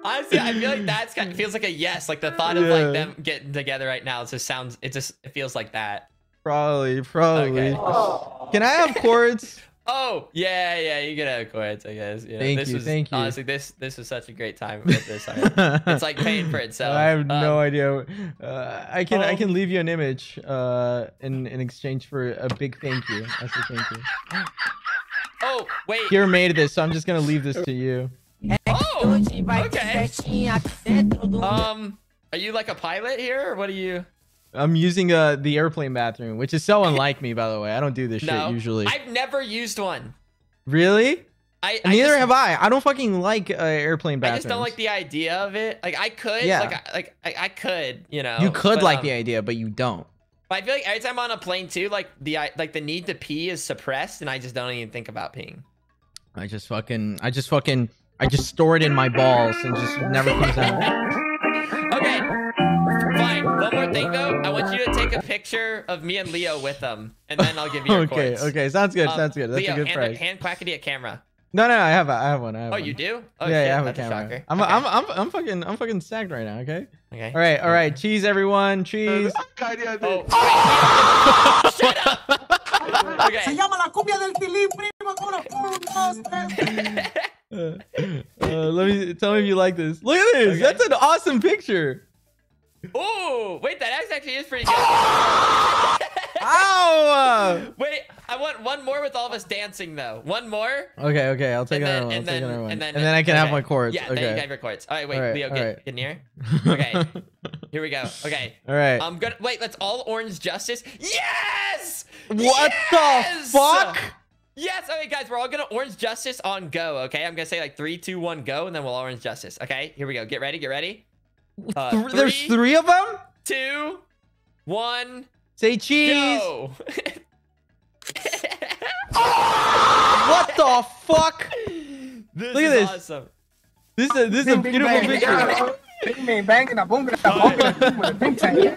Honestly, I feel like that's kind of, feels like a yes. Like the thought of Yeah. like them getting together right now. It just sounds. It just it feels like that. Probably, probably. Okay. Can I have quartz? Oh yeah, yeah. You can have quotes, I guess. You know, Thank this you, was, thank you. Honestly, this this was such a great time with this. art. it's like paying for itself. I have no Um, idea. Uh, I can I um, can leave you an image uh, in in exchange for a big thank you. As a thank you. Oh wait. Here made this, so I'm just gonna leave this to you. Oh. Okay. Um. Are you like a pilot here, or what are you? I'm using uh the airplane bathroom, which is so unlike me, by the way. I don't do this No. shit usually. I've never used one. Really? I, I Neither just, have I. I don't fucking like uh, airplane I just don't like the idea of it. Like I could, Yeah. like I, like I, I could, you know. You could but, like um, the idea, but you don't. But I feel like every time I'm on a plane too, like the like the need to pee is suppressed, and I just don't even think about peeing. I just fucking, I just fucking, I just store it in my balls and just never comes out. Okay, fine. Picture of me and Leo with them, and then I'll give you your okay, coins. okay, sounds good, Um, sounds good. That's Leo, a good hand, price. hand quackity at camera. No, no, I have, a, I have one. I have Oh, one. you do? Oh, yeah, shit, yeah, I have a camera. shocker. I'm, okay. I'm, I'm, I'm fucking, I'm fucking stacked right now. Okay. okay. All right, all right. Cheese, everyone. Cheese. Oh, wait, shut up. Se Okay. llama la cumbia del tilín, primo. Vámonos. Un, dos, tres. Uh, uh, let me tell me if you like this. Look at this. Okay. That's an awesome picture. Oh, wait, that axe actually is pretty good. Ow! Wait, I want one more with all of us dancing though. One more. Okay, okay. I'll take and another then, one. I'll and take then, another one. and then, and then I can have my chords. Yeah, then you okay. can have your chords. All right, wait, All right, Leo, get, right. get near. Okay, here we go. Okay, all right. I'm gonna wait. Let's all orange justice. Yes. what Yes! the fuck? Yes. Okay, guys, we're all gonna orange justice on go. Okay, I'm gonna say like three, two, one, go, and then we'll orange justice. Okay, here we go. Get ready. Get ready. Uh, Th- There's three, three of them. two, one, Say cheese. go. What the fuck? This Look at this. awesome. This is this is a Bing, bing, beautiful bang. picture. Bing, bing, bang, and a boom, and a bong, and a ting, with a ting, ting.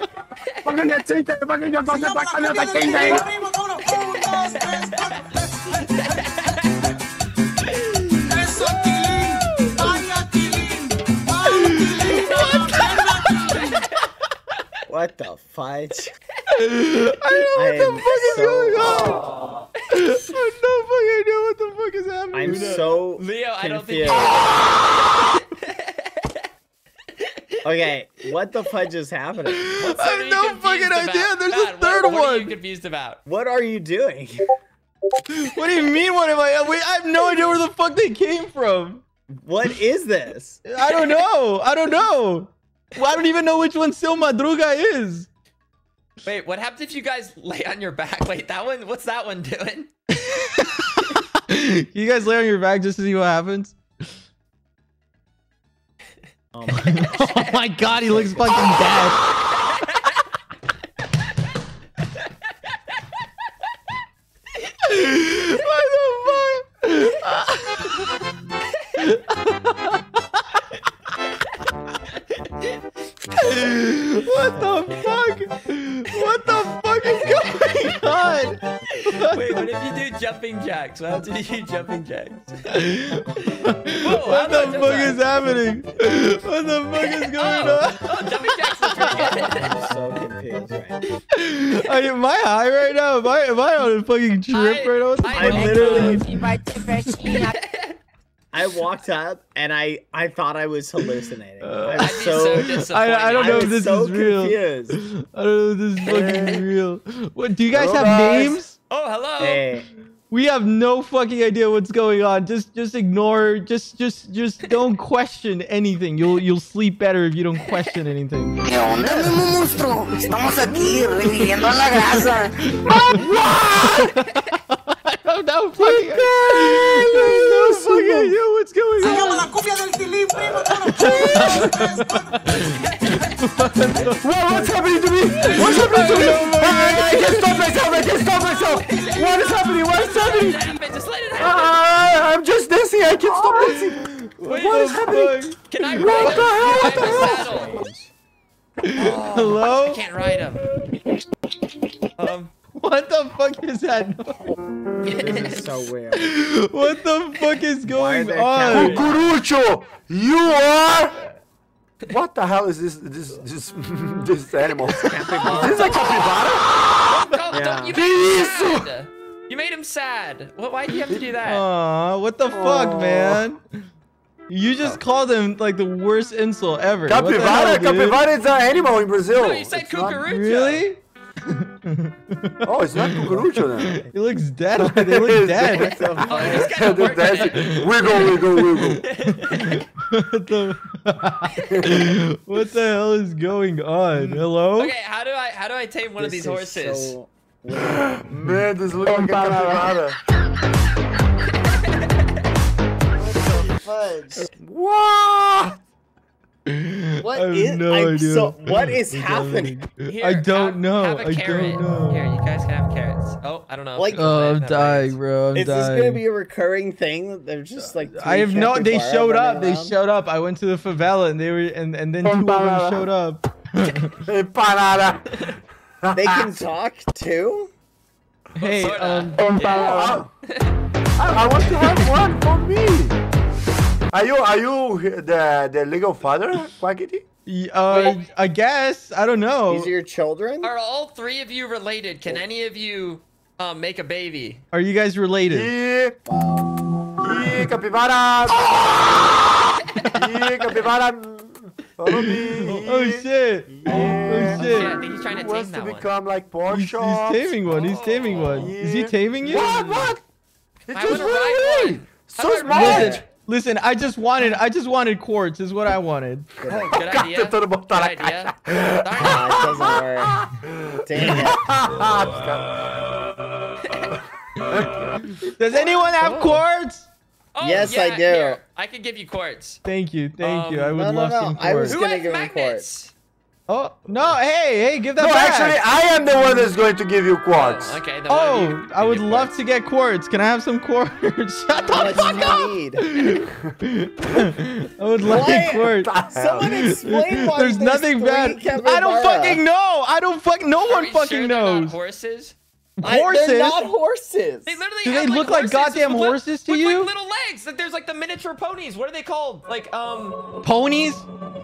Fucking that ting, ting, fucking your Se dog, llama that la kind of cumbia that del ting, tilín, ting. What the fudge? I don't know what the fuck is so- going on. I have no fucking idea what the fuck is happening. I'm so Leo, I don't think. confused. okay, what the fudge is happening? What I side have are no fucking about? idea. There's a Matt, what- third what are you one. confused about? What are you doing? What do you mean? What am I? Wait, I have no idea where the fuck they came from. What is this? I don't know. I don't know. Well, I don't even know which one Seu Madruga is. Wait, what happens if you guys lay on your back? Wait, that one. What's that one doing? you guys lay on your back just to see what happens. Oh my oh my god, he looks fucking dead. what what the fuck? What the fuck is going on? Wait, what if you do jumping jacks? What happens if you do jumping jacks? what the fuck is happening? What the fuck is oh, going Oh, on? oh, jumping jacks looks pretty good. I'm so confused right now. Are you, am I high right now? Am I, am I on a fucking trip I- right now? What I? I literally literally- I walked up and I I thought I was hallucinating. Uh, I'm so, so. I, I don't know was if this so is real. confused. I don't know if this is fucking real. What do you guys Hello, have names? Oh, hello. Hey, We have no fucking idea what's going on. Just just ignore. Just just just don't question anything. You'll you'll sleep better if you don't question anything. ¿Qué onda, mismo monstruo? Estamos aquí reviviendo la grasa. I don't know fucking. I have no fucking idea what's going Se llama on. la cumbia del tilín, primo. Vámonos. What, what's happening to me? What's happening to me? I, I can't stop myself. I can't stop myself. What is happening? What is happening? Let it happen, Just let it happen. Ah, I'm just dancing. I can't stop dancing. Wait, What is happening? Fuck? Can I What ride the him? hell? I What have the a hell? saddle. I Hello? can't ride him. Um, What the fuck is that? this is so weird. What the fuck is going on? Cucurucho, you are. What the hell is this? This this this animal? Is this a capybara? don't, Yeah. don't, you made him sad. You made him sad. What, why do you have to do that? Aw, what the fuck, Aw. man? You just called him like the worst insult ever. What the Capybara, hell, dude? capybara is an animal in Brazil. no, you said It's not- Really? Oh, it's not cucurucho then. he looks dead. They look dead. Oh, he's kind of dancing. Wiggle, wiggle, wiggle. what the? what the hell is going on? Hello? Okay, how do I how do I tame one of these horses? so. Man, this looks like a capybara. Fudge. What? What I have is- no I'm idea. so- what is Here, I don't have, know. Have a I don't know. Here, you guys can have carrots. Oh, I don't know. Like- Oh, I'm dying, right. bro. I'm Is this gonna be a recurring thing? They're just like. I have three no. They showed up. They around? showed up. I went to the favela and they were, and and then two of them showed up. They can talk too. hey, um, Empanada. I, I want to have one. one for me. Are you are you the the legal father, Quackity? Y- Uh, I guess. I don't know. These are your children? Are all three of you related? Can any of you um, make a baby? Are you guys related? E e capivara. e capivara. Follow me. Oh shit! Oh Yeah, I shit! think he's trying to He wants tame to that one. become like Porsche. He's, he's taming one. He's taming one. Is he taming you? What? What? He I just wanna ran away. So smart. Listen, listen. I just wanted. I just wanted quartz. Is what I wanted. Good idea. Good Tentando botar na idea. caixa. Darn Ah, it doesn't work. Dang it. Does anyone have quartz? Oh, Yes, I do. here, I can give you quartz. Thank you. Thank you. Um, I would no, no, love no, some I was quartz. Who gonna has give him magnets? Oh no! Hey, hey! Give that No, back. actually, I am the one that's going to give you quartz. Oh, okay. Then one you Oh, I would love quartz. to get quartz. Can I have some quartz? Shut How the much fuck do up! you need? I would like Why- quartz. Someone explain why There's nothing three bad. I don't capybara. fucking know. I don't fuck. No Are one fucking sure they're not knows. horses. I- Horses. they're not horses. They literally Do they have, look like goddamn with horses to with, you? Like little legs. Like there's like the miniature ponies. What are they called? Like um, Ponies.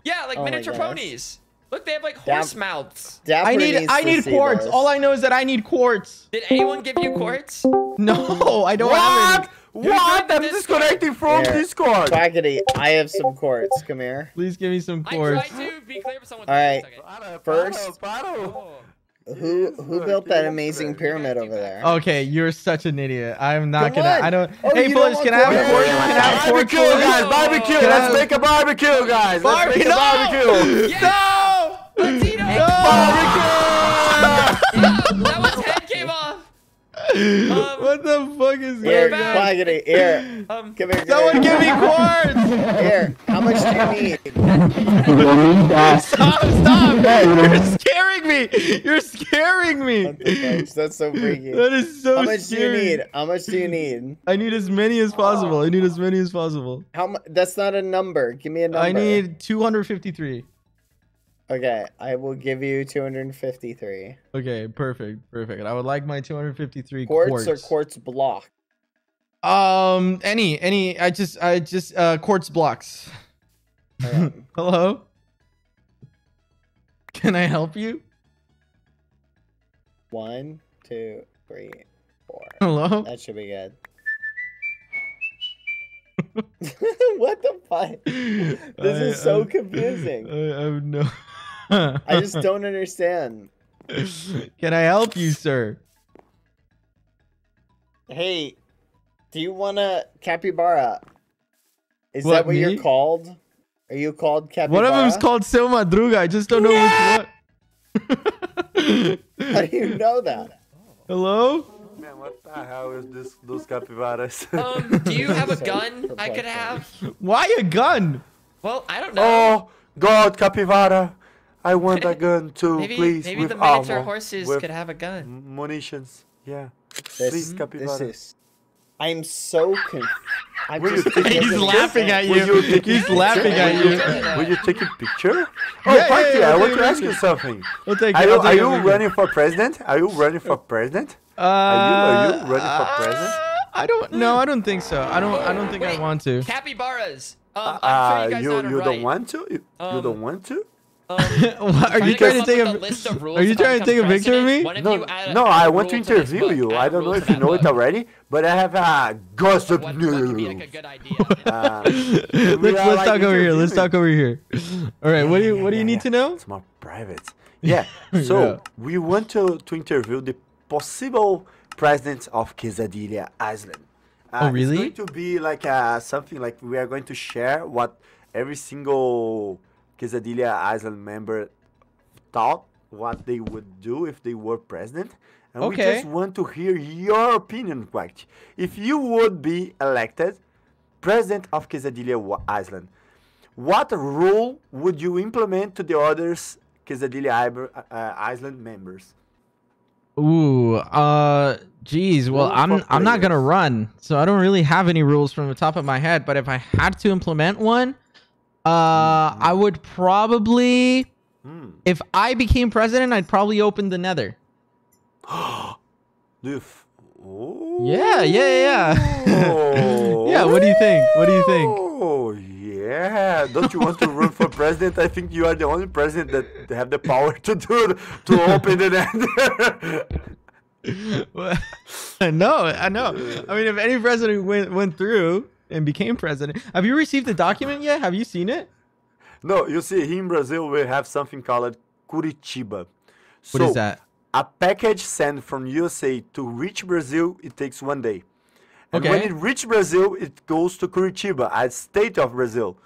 yeah, like Oh miniature goodness. ponies. Look, they have like Dap- horse mouths. Dapper I need. needs I need quartz. this. All I know is that I need quartz. Did anyone give you quartz? No, I don't have What? any. What? doing I'm disconnecting from Here. Discord. Quackity, I have some quartz. Come here. Please give me some quartz. I quartz. tried to be clear with someone. All right. Okay. First- Oh. Who who built that amazing pyramid over there? Okay, you're such an idiot. I'm not Come gonna. on. I don't. Oh, hey, you don't Fullers, want can I have quartz? quartz? Can I have quartz? Barbecue, Fullers? guys! Barbecue! Can Let's make a barbecue, guys! Let's Barbe- make a no! barbecue! No! Latino! Barbecue! That one's head came off. Um, What the fuck is Here, going on? Quackity, here. Um, Come here. Someone come give me quartz! here. Here. How much do you need? Stop! Stop! You're scaring me! You're scaring me! What the fuck? That's so freaky. That is so How much do you need? How much do you need? I need as many as possible. I need as many as possible. How much? That's not a number. Give me a number. I need 253. Okay, I will give you 253. Okay, perfect, perfect. I would like my 253 Quartz, quartz. or quartz block? Um, any, any. I just, I just, uh, quartz blocks. Okay. Hello. Can I help you? One, two, three, four. Hello. That should be good. what the fuck? This is so confusing. I, I have no. I just don't understand. Can I help you, sir? Hey, do you want a capybara? Is What, that what me? you're called? Are you called capybara? One of them's called Seu Madruga. I just don't know which one. How do you know that? Hello? Man, what the hell is this? Those capivaras? um, do you have a gun I could have? Why a gun? Well, I don't know. oh God, capivara! I want a gun too, maybe please. maybe with the miniature ammo, horses with could have a gun. munitions. Yeah. This, Please, this is. I'm so confused. I'm Will you just take- He's laughing at you. You He's laughing at you. Will you take a picture? Oh, Yeah, Party, yeah, yeah, I want to ask you something. We'll take Are you, I'll are you running for president? Are you running for president? Uh, Are you- are you running for president? I don't. No, I don't think so. I don't. I don't think I want to. Capybaras. Um, I'm Uh, sure you guys you you write. don't want to? You, you Um, don't want to? Um, What, are you trying to trying to come take a? a list of rules Are you trying to take a picture of me? president? One of No, you add no, add I a want to interview book. you. I don't know if you know that it already, but I have a gossip What, news. what be like a good idea? Uh, let's let's like, talk over here. Let's talk over here. All right. What do you Yeah, What do you yeah, need yeah. to know? It's more private. Yeah. So Yeah. we want to, to interview the possible president of Quesadilla Island. Uh, Oh, really? It's going to be like uh, something like we are going to share what every single Quesadilla Island member thought what they would do if they were president. And we just want to hear your opinion, Quack. If you would be elected president of Quesadilla Island, what rule would you implement to the others Quesadilla uh, Island members? Ooh. Uh. Geez. Well, Rules I'm I'm not gonna run, so I don't really have any rules from the top of my head. But if I had to implement one, uh, I would probably, Hmm. if I became president, I'd probably open the Nether. Do oh. Yeah, yeah, yeah. Yeah, what do you think? What do you think? Oh yeah! Don't you want to run for president? I think you are the only president that have the power to do to open the Nether. No, I know. I mean, if any president went went through and became president, have you received the document yet? Have you seen it? no, you see, here in Brazil we have something called Curitiba. What is So, that? A package sent from USA to reach Brazil, it takes one day. And when it reaches Brazil, it goes to Curitiba, a state of Brazil.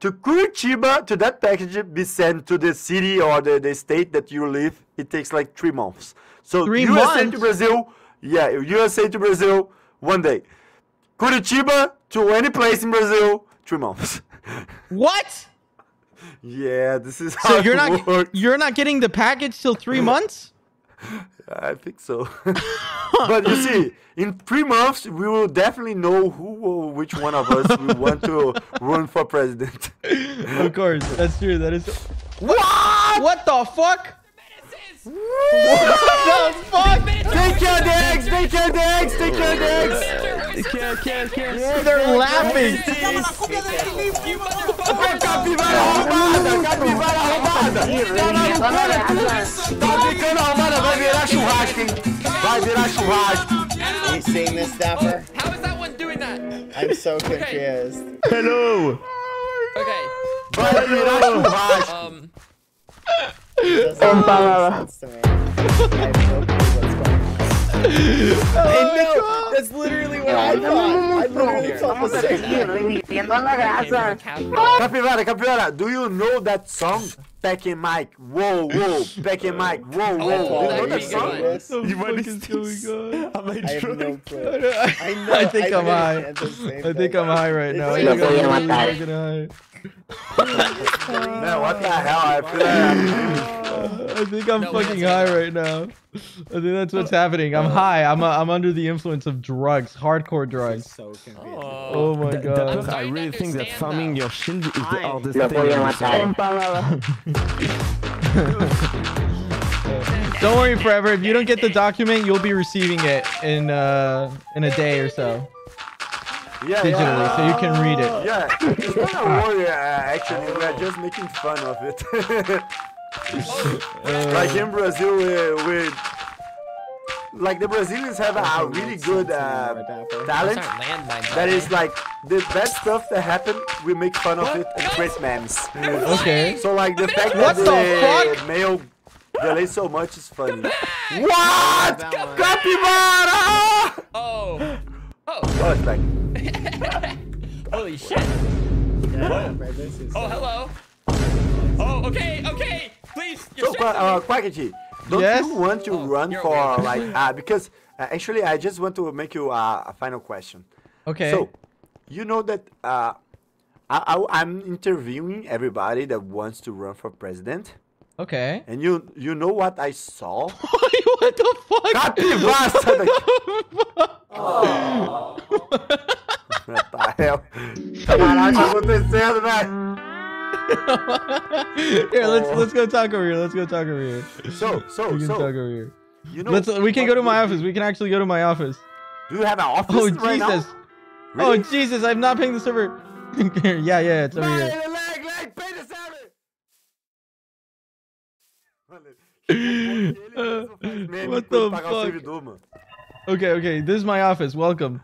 To Curitiba, to that package be sent to the city or the, the state that you live, it takes like three months. So Three USA to? Brazil, yeah, USA to Brazil, one day. Curitiba to any place in Brazil, three months. What? yeah, this is So how you're not works. you're not getting the package till three months? I think so. but you see, in three months, we will definitely know who or which one of us we want to run for president. Of course, that's true. That is. What? What the fuck? What the fuck? Take your eggs! Take your eggs! Take your eggs! They're laughing. Capivara arrombada! Capivara arrombada! Tá ficando arrombada! Vai virar churrasco, hein? Vai virar churrasco! You seeing this, Dapper? How is that one doing that? I'm so confused. Hello. Okay. Vai virar churrasco! Um. It doesn't make sense to me. I have no clue what's going on. I know. That's literally what I thought. I literally thought Estamos the same aquí thing. reviviendo. Capivara, Capivara, do you know that song? Peck and Mike, whoa, whoa, Peck and Mike, whoa, whoa. Oh, do you know that that is song? good. What the fuck is going on? I have no clue. I, I know. I think I'm high. understand the same I think. I'm high right now. I It's think so I'm funny. really high. Man, what the hell? I feel like I think I'm No, fucking high say right now. I think that's what's happening. I'm high. I'm uh, I'm under the influence of drugs, hardcore drugs. So confused. Oh my I'm god. sorry I really think that understand, farming though. your shield is the Fine. hardest Lo thing. voy a in. Don't worry, forever. If you don't get the document, you'll be receiving it in uh in a day or so yeah, digitally, yeah. so you can read it. Yeah, it's not a worry, uh, actually. We are just making fun of it. like in Brazil, we, we like the Brazilians have a really good uh, talent. aren't landmines. That are is they? like the bad stuff that happen. We make fun of it and create memes. Okay. So like the fact What that the the, male delay so much is funny. What? Capybara! Oh. Oh. Oh, it's back. Holy shit. This is Oh, hello. Oh, okay, okay. Please. You're So, uh, Quackity, don't Yes? you want to Oh, run for weird. like uh, because uh, actually I just want to make you uh, a final question. Okay. So, you know that uh, I, I, I'm interviewing everybody that wants to run for president, Okay. and you you know what I saw? what the fuck? Capivara! What the hell? Caralho, tá acontecendo, velho? here, let's let's go talk over here. Let's go talk over here. So, so, We can so, talk over here. you know, Let's. We can go to my office. We can actually go to my office. Do you have an office Oh right now? Jesus! Oh Jesus! I'm not paying the server. Yeah, yeah, it's over here. Leg, leg, pay the salary! Mano, ele mesmo faz meme What the fuck? servidor, mano. Okay, okay. This is my office. Welcome.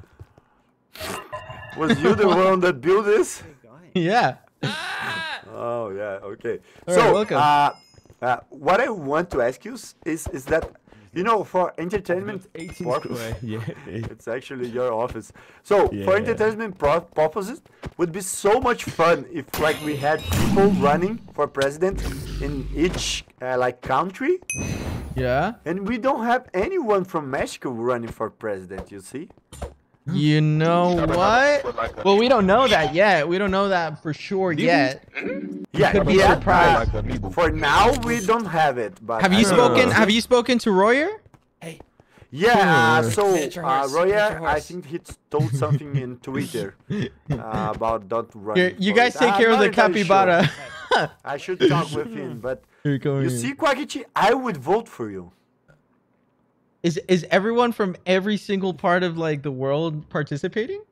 Was you the one that built this? Yeah. Ah! Oh yeah, okay. All so, right, welcome. Uh, uh, what I want to ask you is is that you know for entertainment 18 purpose, yeah. it's actually your office. So Yeah. for entertainment purposes, would be so much fun if like we had people running for president in each uh, like country, Yeah. and we don't have anyone from Mexico running for president. You see? You know what? Well, we don't know that yet. We don't know that for sure yet. Yeah, could be yeah. surprised. for now, we don't have it. But Have you don't know. spoken? Have you spoken to Roier? Hey. Yeah, uh, so Miniature uh, horse, Roya, miniature I think he told something in Twitter uh, about don't run. Here, you guys take I'm care of the entirely capybara. sure. I should talk with him, but you see, Kwakichi, I would vote for you. Is is everyone from every single part of like the world participating?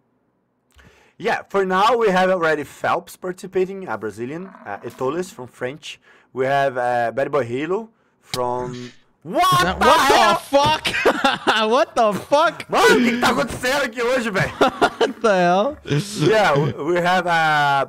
Yeah, for now we have already Felps participating, a Brazilian, uh, Etoiles from French. We have uh, BadBoyHalo from. What, That- the what hell? the fuck? what the fuck? Mano, o que, que tá acontecendo aqui hoje, velho? What the hell? yeah, we, we have uh,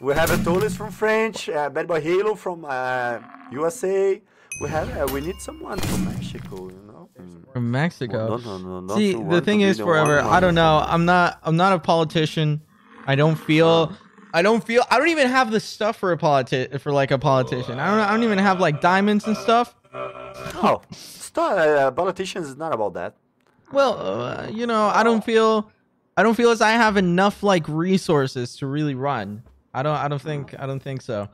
we have Etoiles from French, uh, BadBoyHalo from uh, USA. We have uh, we need someone from Mexico, you know. Mm. From Mexico. No, no, no, no, See, the thing is, the forever. I don't know. I'm not. I'm not a politician. I don't feel. I don't feel. I don't even have the stuff for a politi- for like a politician. I don't. I don't even have like diamonds and stuff. No, it's not, uh, politicians is not about that. Well, uh, you know, I don't feel. I don't feel as I have enough like resources to really run. I don't. I don't think. I don't think so.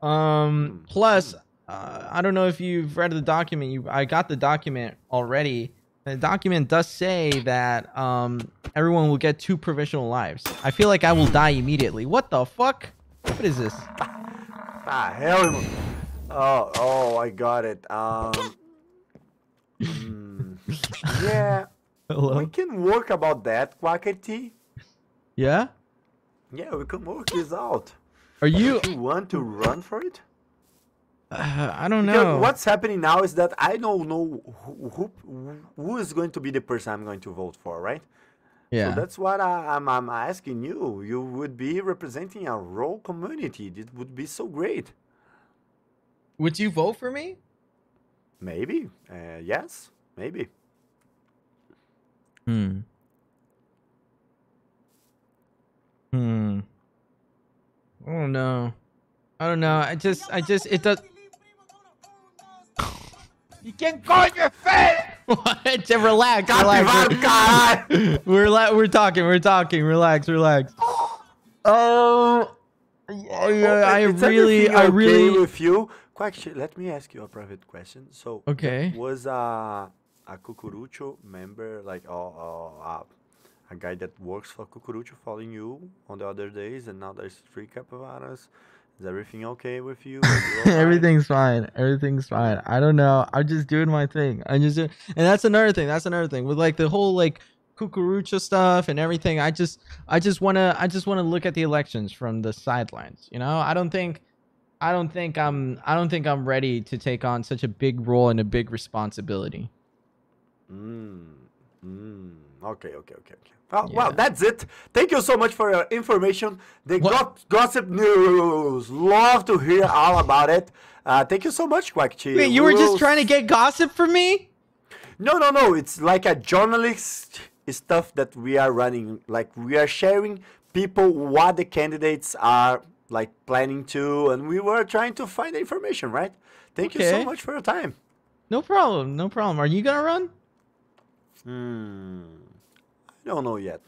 Um. Plus, uh, I don't know if you've read the document. You, I got the document already. The document does say that um everyone will get two provisional lives. I feel like I will die immediately. What the fuck? What is this? Ah, hell. Oh, oh, I got it. Um, mm, yeah, we can work about that, Quackity. Yeah. Yeah, we can work this out. Are you? You want to run for it? Uh, I don't Because know. what's happening now is that I don't know who, who who is going to be the person I'm going to vote for, right? Yeah. So that's what I, I'm, I'm asking you. You would be representing a role community. It would be so great. Would you vote for me? Maybe. Uh, yes. Maybe. Hmm. Hmm. I don't know. I don't know. I just, I just, it does. ¿Y quién coño es Fede? What? Just relax, Capivara, relax. caralho! We're la- we're talking, we're talking. Relax, relax. Oh, yeah, yeah, I Is really, everything I okay really. with you. Quack, let me ask you a private question. So, Okay. was a a Cucurucho member like uh, uh, uh, a guy that works for Cucurucho following you on the other days, and now there's three capivaras? Is everything okay with you? You? Everything's fine. Everything's fine. I don't know. I'm just doing my thing. I just do- and that's another thing. That's another thing with like the whole like Cucurucho stuff and everything. I just I just wanna I just wanna look at the elections from the sidelines. You know, I don't think I don't think I'm I don't think I'm ready to take on such a big role and a big responsibility. Mm, mm, okay, okay, okay, okay. Oh, Well, that's it. Thank you so much for your information. The gossip news. Love to hear all about it. Uh, thank you so much, Quackchi. Wait, you We were just trying to get gossip from me? No, no, no. It's like a journalist stuff that we are running. Like we are sharing people what the candidates are like planning to, and we were trying to find the information, right? Thank you so much for your time. No problem. No problem. Are you gonna run? Hmm. I don't know yet.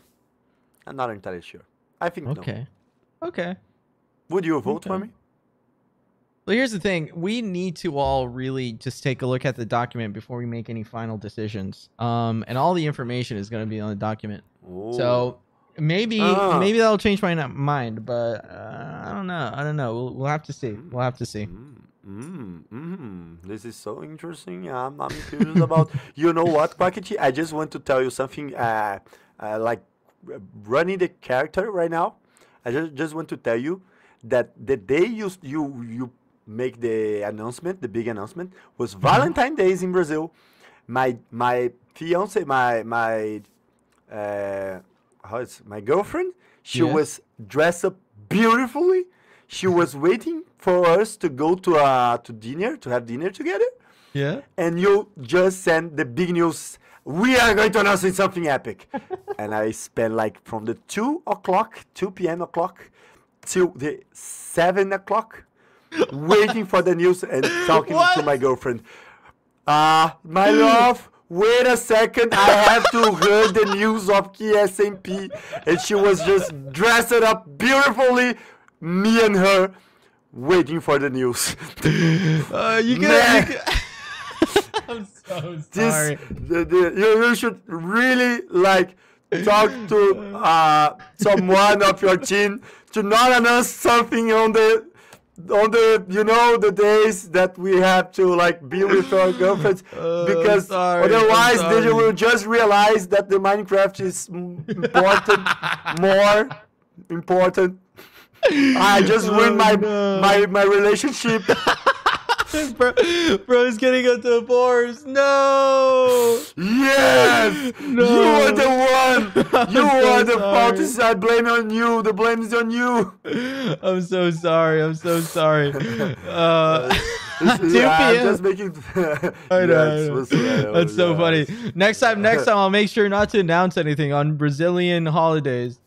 I'm not entirely sure. I think no. Okay. Okay. Would you vote for me? Well, here's the thing. We need to all really just take a look at the document before we make any final decisions. Um, and all the information is going to be on the document. So maybe Ah. maybe that'll change my mind, but uh, I don't know. I don't know. We'll, we'll have to see. We'll have to see. Mm, mm, mm. This is so interesting. I'm, I'm curious about. You know what, Quackity? I just want to tell you something. Uh, uh, like running the character right now. I just just want to tell you that the day you you you make the announcement, the big announcement, was Valentine's Day in Brazil. My my fiance, my my uh, how is my girlfriend? She Yeah. was dressed up beautifully. She was waiting for us to go to uh to dinner to have dinner together, Yeah. and you just send the big news. We are going to announce something epic, and I spent like from the two o'clock, two p.m. o'clock, till the seven o'clock, waiting for the news and talking to my girlfriend. Uh, my love, wait a second. I have to hear the news of QSMP. And she was just dressed up beautifully, me and her, waiting for the news. Uh, you can. I'm so this, the, the, you, you should really like talk to uh, someone of your team to not announce something on the on the you know the days that we have to like be with our girlfriends Uh, because sorry, otherwise they will just realize that the Minecraft is important more important. I just ruined my Oh, no. my my relationship. bro, bro's getting a divorce. No. Yes, No. you are the one. You so are the fault. I blame on you. The blame is on you. I'm so sorry. I'm so sorry. Uh, 2 yeah, I'm p.m. just making. I know, Yeah, uh, That's so yeah. funny. Next time, next time, I'll make sure not to announce anything on Brazilian holidays.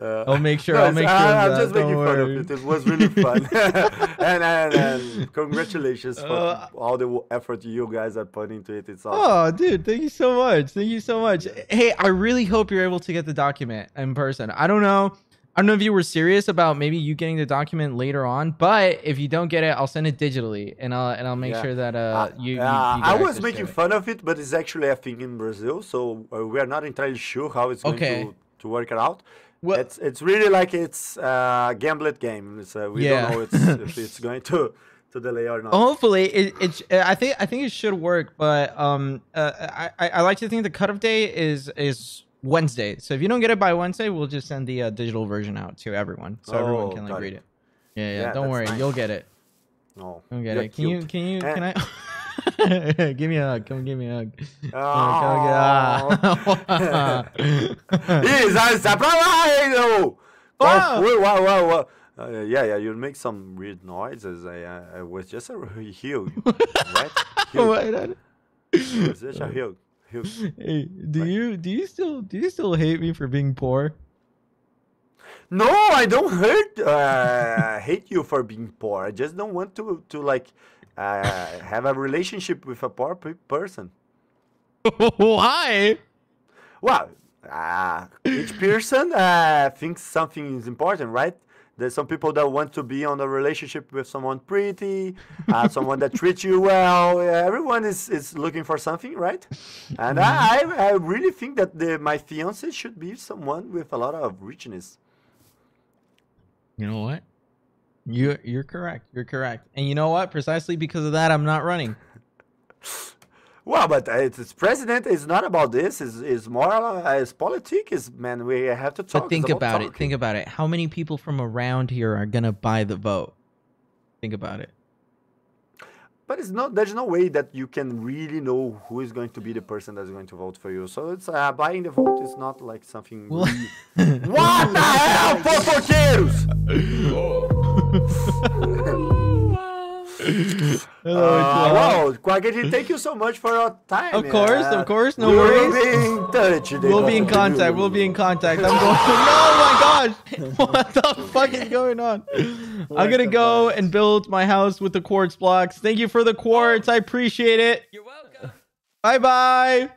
Uh, I'll make sure. no, I'll make sure. I, that, just making fun worry. of it. It was really fun, and, and and congratulations for Uh, all the effort you guys are putting into it. It's awesome. Oh, dude, thank you so much. Thank you so much. Hey, I really hope you're able to get the document in person. I don't know. I don't know if you were serious about maybe you getting the document later on, but if you don't get it, I'll send it digitally and I'll and I'll make Yeah. sure that uh, Uh, you. you, uh, you I was making fun of it, but it's actually a thing in Brazil, so uh, we are not entirely sure how it's going to, to work it out. Well- it's it's really like it's a gamblet game. It's, uh, we Yeah. don't know it's, if it's going to to delay or not. Hopefully, it, it. I think I think it should work, but um, uh, I I like to think the cutoff day is is Wednesday. So if you don't get it by Wednesday, we'll just send the uh, digital version out to everyone, so everyone Oh, can like read it. it. Yeah, yeah. Yeah, don't worry, nice. you'll get it. No, You'll get it. Can you? Can you? Eh. Can I? give me a hug. Come give me a hug. Oh. Come get- Ih, sai, sai pra lá, hein, ô! Ah! Qual foi? Uau, uau, uau. Uh, yeah, yeah, you make some weird noises. I, I, I was just a heel, right? Heel. Wait, I- It just a heel. Hey, do you do you still do you still hate me for being poor? No, I don't hurt. Uh, hate you for being poor. I just don't want to to like uh, have a relationship with a poor pe- person. Why? Well, uh, each person uh, thinks something is important, right? There's some people that want to be on a relationship with someone pretty, uh, someone that treats you well. Everyone is, is looking for something, right? And I, I I really think that the, my fiance should be someone with a lot of richness. You know what? You you're correct. You're correct. And you know what? Precisely because of that, I'm not running. Well, but it's, it's president It's not about this. Is is more uh, as politics. Is man, we have to talk. But think It's about it. Think about it. How many people from around here are gonna buy the vote? Think about it. But it's not. There's no way that you can really know who is going to be the person that's going to vote for you. So it's uh, buying the vote is not like something. Well- really- what the hell, fofoqueiros? Hello, Uh, well, Quackity, thank you so much for your time. Of course, uh, of course, no we will worries. be in touch. We'll be in contact. We'll be in contact. I'm going. oh my gosh! What the fuck is going on? I'm gonna go and build my house with the quartz blocks. Thank you for the quartz. I appreciate it. You're welcome. Bye bye.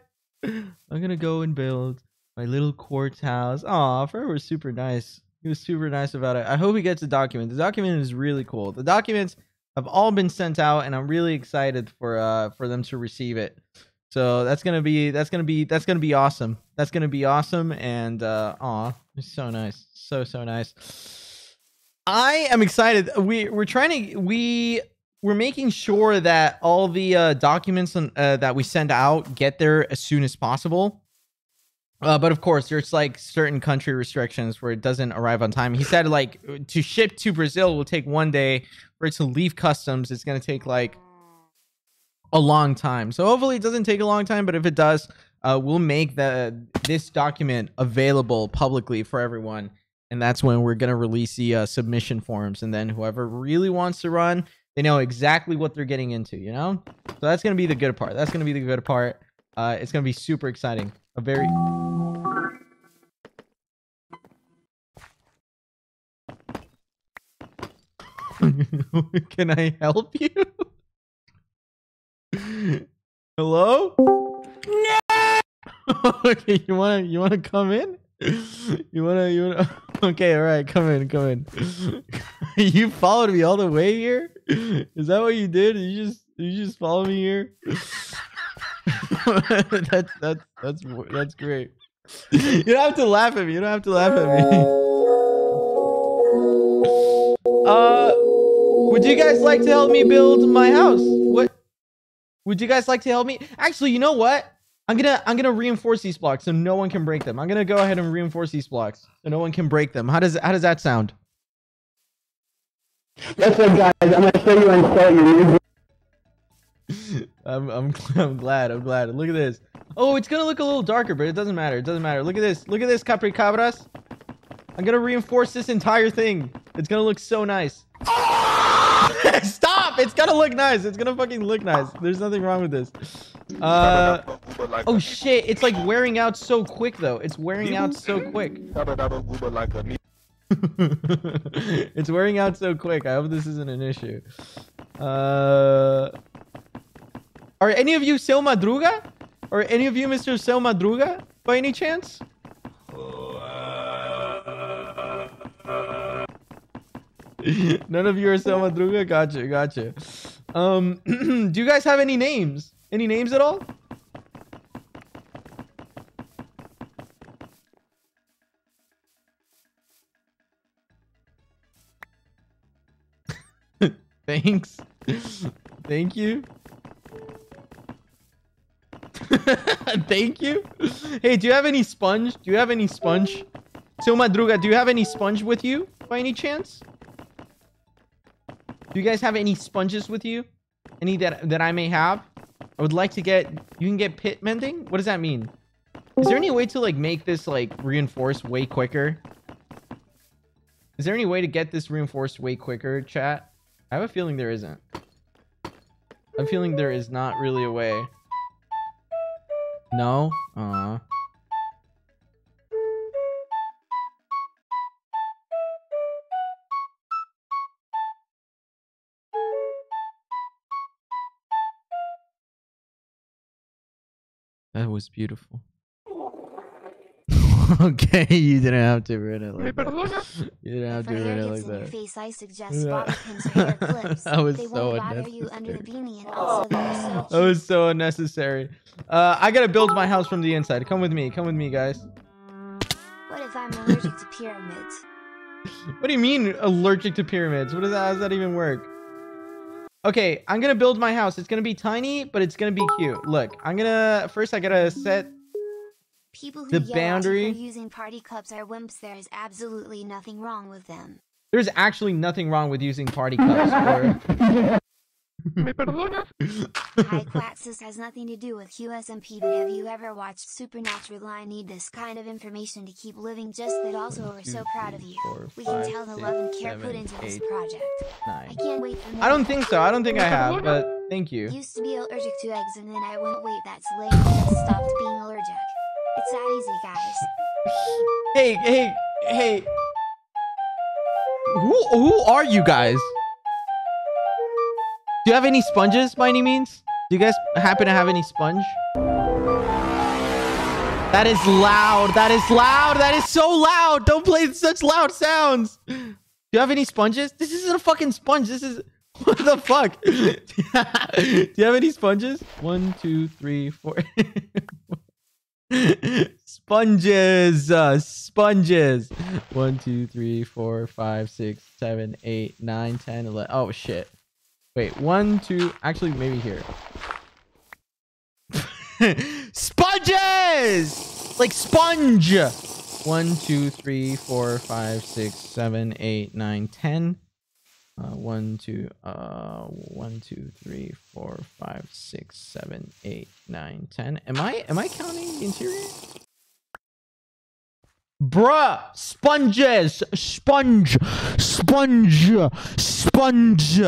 I'm gonna go and build my little quartz house. Aw, Fred was super nice. He was super nice about it. I hope he gets a document. The document is really cool. The documents have all been sent out, and I'm really excited for uh for them to receive it. So that's gonna be that's gonna be that's gonna be awesome. That's gonna be awesome. And uh, aw, so nice, so so nice. I am excited. We we're trying to we we're making sure that all the uh, documents uh, that we send out get there as soon as possible. Uh, but of course, there's like certain country restrictions where it doesn't arrive on time. He said like to ship to Brazil will take one day. For it to leave customs, it's gonna take like a long time. So hopefully it doesn't take a long time. But if it does, uh, we'll make the this document available publicly for everyone, and that's when we're gonna release the uh, submission forms. And then whoever really wants to run, they know exactly what they're getting into. You know, so that's gonna be the good part. That's gonna be the good part. Uh, it's gonna be super exciting. A very Can I help you? Hello? No. okay, you wanna you wanna come in? You wanna you wanna? Okay, all right, come in, come in. you followed me all the way here. Is that what you did? You just you just follow me here? that's that's that's that's great. You don't have to laugh at me. You don't have to laugh at me. Uh, would you guys like to help me build my house? What? Would you guys like to help me? Actually, you know what? I'm gonna I'm gonna reinforce these blocks so no one can break them. I'm gonna go ahead and reinforce these blocks so no one can break them. How does how does that sound? Listen, guys, I'm gonna show you install your new. I'm I'm I'm glad. I'm glad. Look at this. Oh, it's gonna look a little darker, but it doesn't matter. It doesn't matter. Look at this. Look at this, Capricabras. I'm gonna reinforce this entire thing. It's gonna look so nice. Stop! It's gonna look nice. It's gonna fucking look nice. There's nothing wrong with this. Uh. Oh shit! It's like wearing out so quick though. It's wearing out so quick. it's wearing out so quick. I hope this isn't an issue. Uh. Are any of you Seu Madruga? Or any of you Mr. Seu Madruga by any chance? None of you are Seu Madruga? Gotcha, gotcha. Um, do you guys have any names? Any names at all? Thanks. Thank you. Thank you. Hey, do you have any sponge? Do you have any sponge? Seu Madruga, do you have any sponge with you by any chance? Do you guys have any sponges with you? Any that that I may have? I would like to get. You can get pit mending. What does that mean? Is there any way to like make this like reinforced way quicker? Is there any way to get this reinforced way quicker, chat? I have a feeling there isn't. I'm feeling there is not really a way. No? Aw. That was beautiful. okay, you didn't have to ruin it like that. You didn't have For to ruin it like that. face, I suggest Yeah. bobby pins or hair clips. That was they so won't bother you under the unnecessary. beanie and also so That was so unnecessary. Uh, I gotta build my house from the inside. Come with me. Come with me, guys. What if I'm allergic to pyramids? What do you mean allergic to pyramids? What does that? How does that even work? Okay, I'm gonna build my house. It's gonna be tiny, but it's gonna be cute. Look, I'm gonna first. I gotta set. People who The yell at you boundary- for using party cups are wimps. There is absolutely nothing wrong with them. There's actually nothing wrong with using party cups. Or... High Quaxis has nothing to do with QSMP, but have you ever watched Supernatural? I need this kind of information to keep living. Just that, also, we're so proud of you. four, We can five, tell the six, love and care put seven, into this eight, project. I can't wait for more. I don't think so. I don't think I have, but thank you. Used to be allergic to eggs, and then I went, wait, that's late. I stopped being allergic. It's that easy, guys. Hey, hey, hey. Who who are you guys? Do you have any sponges by any means? Do you guys happen to have any sponge? That is loud. That is loud. That is so loud. Don't play such loud sounds. Do you have any sponges? This isn't a fucking sponge. This is what the fuck? Do you have any sponges? One, two, three, four. sponges uh, sponges. One two three four five six seven eight nine ten eleven oh shit. Wait one two actually maybe here. Sponges! Like sponge! One two three four five six seven eight nine ten uh, one, two, uh, one, two, three, four, five, six, seven, eight, nine, ten. Am I, am I counting the interior? Bruh, sponges, sponge, sponge, sponge.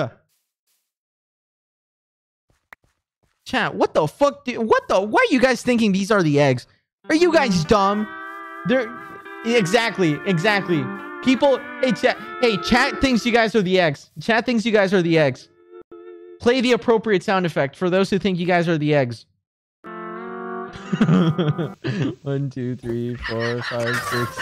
Chat, what the fuck? Do, what the? Why are you guys thinking these are the eggs? Are you guys dumb? They're exactly, exactly. People, hey chat, hey chat thinks you guys are the eggs. Chat thinks you guys are the eggs. Play the appropriate sound effect for those who think you guys are the eggs. One, two, three, four, five, six.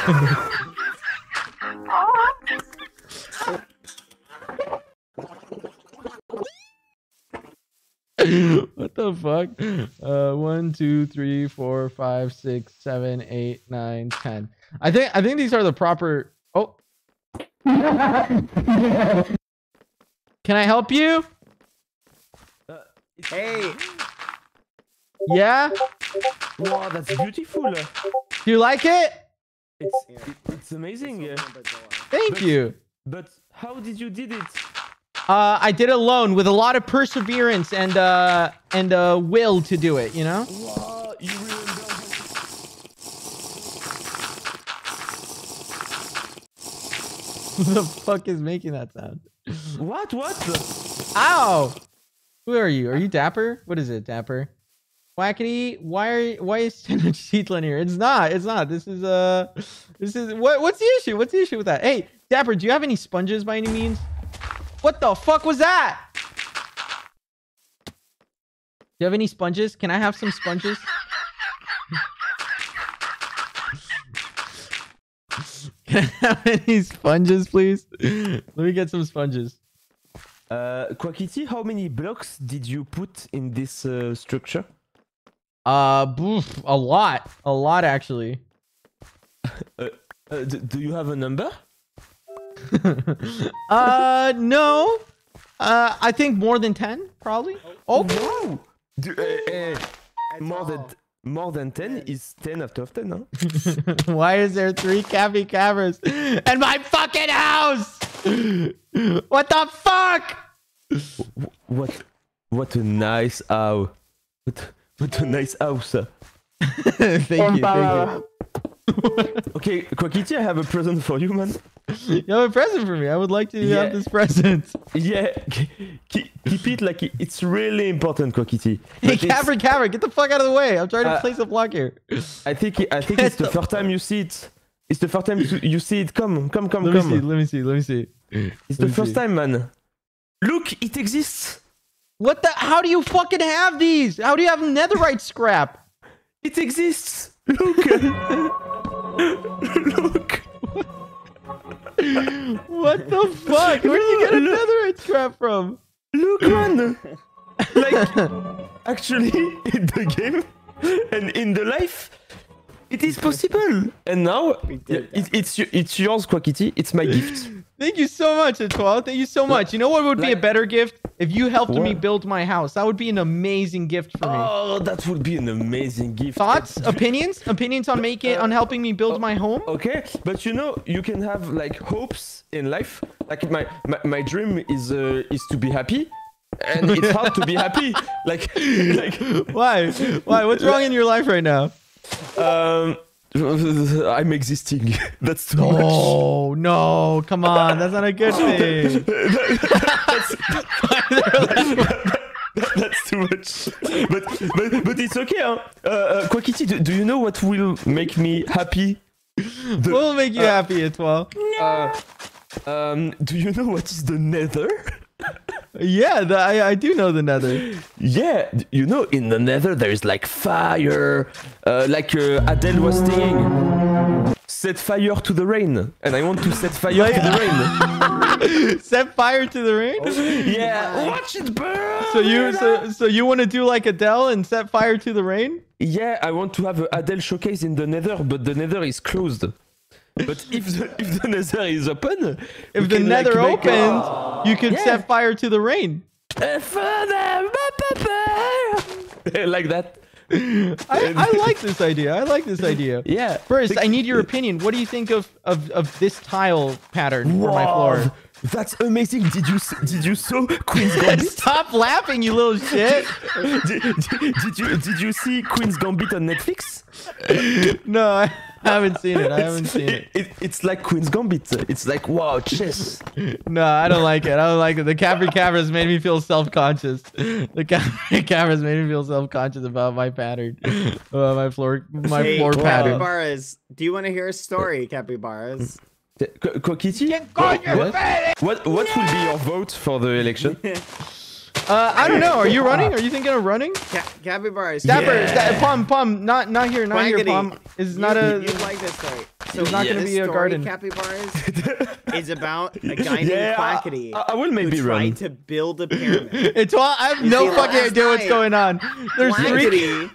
what the fuck? Uh, one, two, three, four, five, six, seven, eight, nine, ten. I think I think these are the proper. Oh, can I help you? Hey, Yeah. Wow, that's beautiful. Do you like it? It's it- it's amazing. yeah. Thank you. But how did you did it? Uh, I did it alone with a lot of perseverance and uh and uh will to do it. You know. Wow, you remember? Who the fuck is making that sound? What? What? Ow! Who are you? Are you Dapper? What is it, Dapper? Wackety, why are you, why is Sheetland here? It's not. It's not. This is uh, this is what? What's the issue? What's the issue with that? Hey, Dapper, do you have any sponges by any means? What the fuck was that? Do you have any sponges? Can I have some sponges? Can I have any sponges, please? Let me get some sponges. Uh, Quackity, how many blocks did you put in this uh, structure? Uh, boof, a lot, a lot actually. Uh, d- do you have a number? uh, no. Uh, I think more than ten, probably. Oh, wow! Do, uh, uh, more than more than ten is ten out of ten, huh? Why is there three Cappy Cameras in my fucking house? What the fuck? What? What a nice house! What? What a nice house! thank you, thank you. okay, Quackity, I have a present for you, man. You have a present for me. I would like to Yeah. have this present. Yeah, keep, keep it like it's really important, Quackity. Hey, Cavern, Cavern, get the fuck out of the way. I'm trying to Uh, place a block here. I think I think Get it's the the first time you see it. It's the first time you see it. Come, come, come, Let me see, let me see, let me see. It's let the first see. time, man. Look, it exists. What the? How do you fucking have these? How do you have netherite scrap? It exists. Look. Look. What the fuck? Where did you get a netherite scrap from? Look, man. like, actually, in the game and in the life, it is possible. And now, it, it's it's yours, Quackity. It's my gift. Thank you so much, Etoile. Thank you so much. You know what would be a better gift? If you helped me build my house. That would be an amazing gift for me. Oh, that would be an amazing gift. Thoughts? Opinions? Opinions on making on helping me build my home? Okay, but you know, you can have like hopes in life. Like my my, my dream is uh, is to be happy, and it's hard to be happy. Like like Why? Why? What's wrong in your life right now? um, I'm existing. That's too much. Oh no! Come on, that's not a good thing. That's too much. But but but it's okay. Huh? Uh, uh, Quackity, do, do you know what will make me happy? The- What will make you happy, Etoile? uh, um, do you know what is the Nether? Yeah, the, I I do know the Nether. Yeah, you know, in the Nether there is like fire, uh, like uh, Adele was saying. Set fire to the rain, and I want to set fire to the rain. Set fire to the rain. yeah, watch it burn. So you so so you want to do like Adele and set fire to the rain? Yeah, I want to have Adele showcase in the Nether, but the Nether is closed. But if the, if the Nether is open, If the like, Nether a- opens, you can Yeah. set fire to the rain. like that. I, I like this idea. I like this idea. Yeah. First, I need your opinion. What do you think of of, of this tile pattern for my floor? Wow, That's amazing. Did you s- did you saw Queen's Gambit? Stop laughing, you little shit. did, did, did you did you see Queen's Gambit on Netflix? No, I haven't seen it. I haven't seen it. It, it's like Queen's Gambit. It's like wow, chess. No, I don't like it. I don't like it. The Capri Cameras made me feel self-conscious. The Capri Cameras made me feel self-conscious about my pattern, uh, my floor, my Hey, floor pattern. Capybaras, do you want to hear a story, Capybaras? Ko- Kokiti, what, what what will be your vote for the election? Uh, I don't know. Are you running? Are you thinking of running? Ca- Capybaras. Dapper, Yeah. da- Pom, Pom, not not here, not here, Quackity. Pom. Is not a. You like this story? So It's not gonna this be a story, garden. Capybaras is about a guy named Yeah, I- Quackity I- I will maybe who tried run. to build a pyramid. It's all. I have You no see, fucking last idea what's going on. There's three.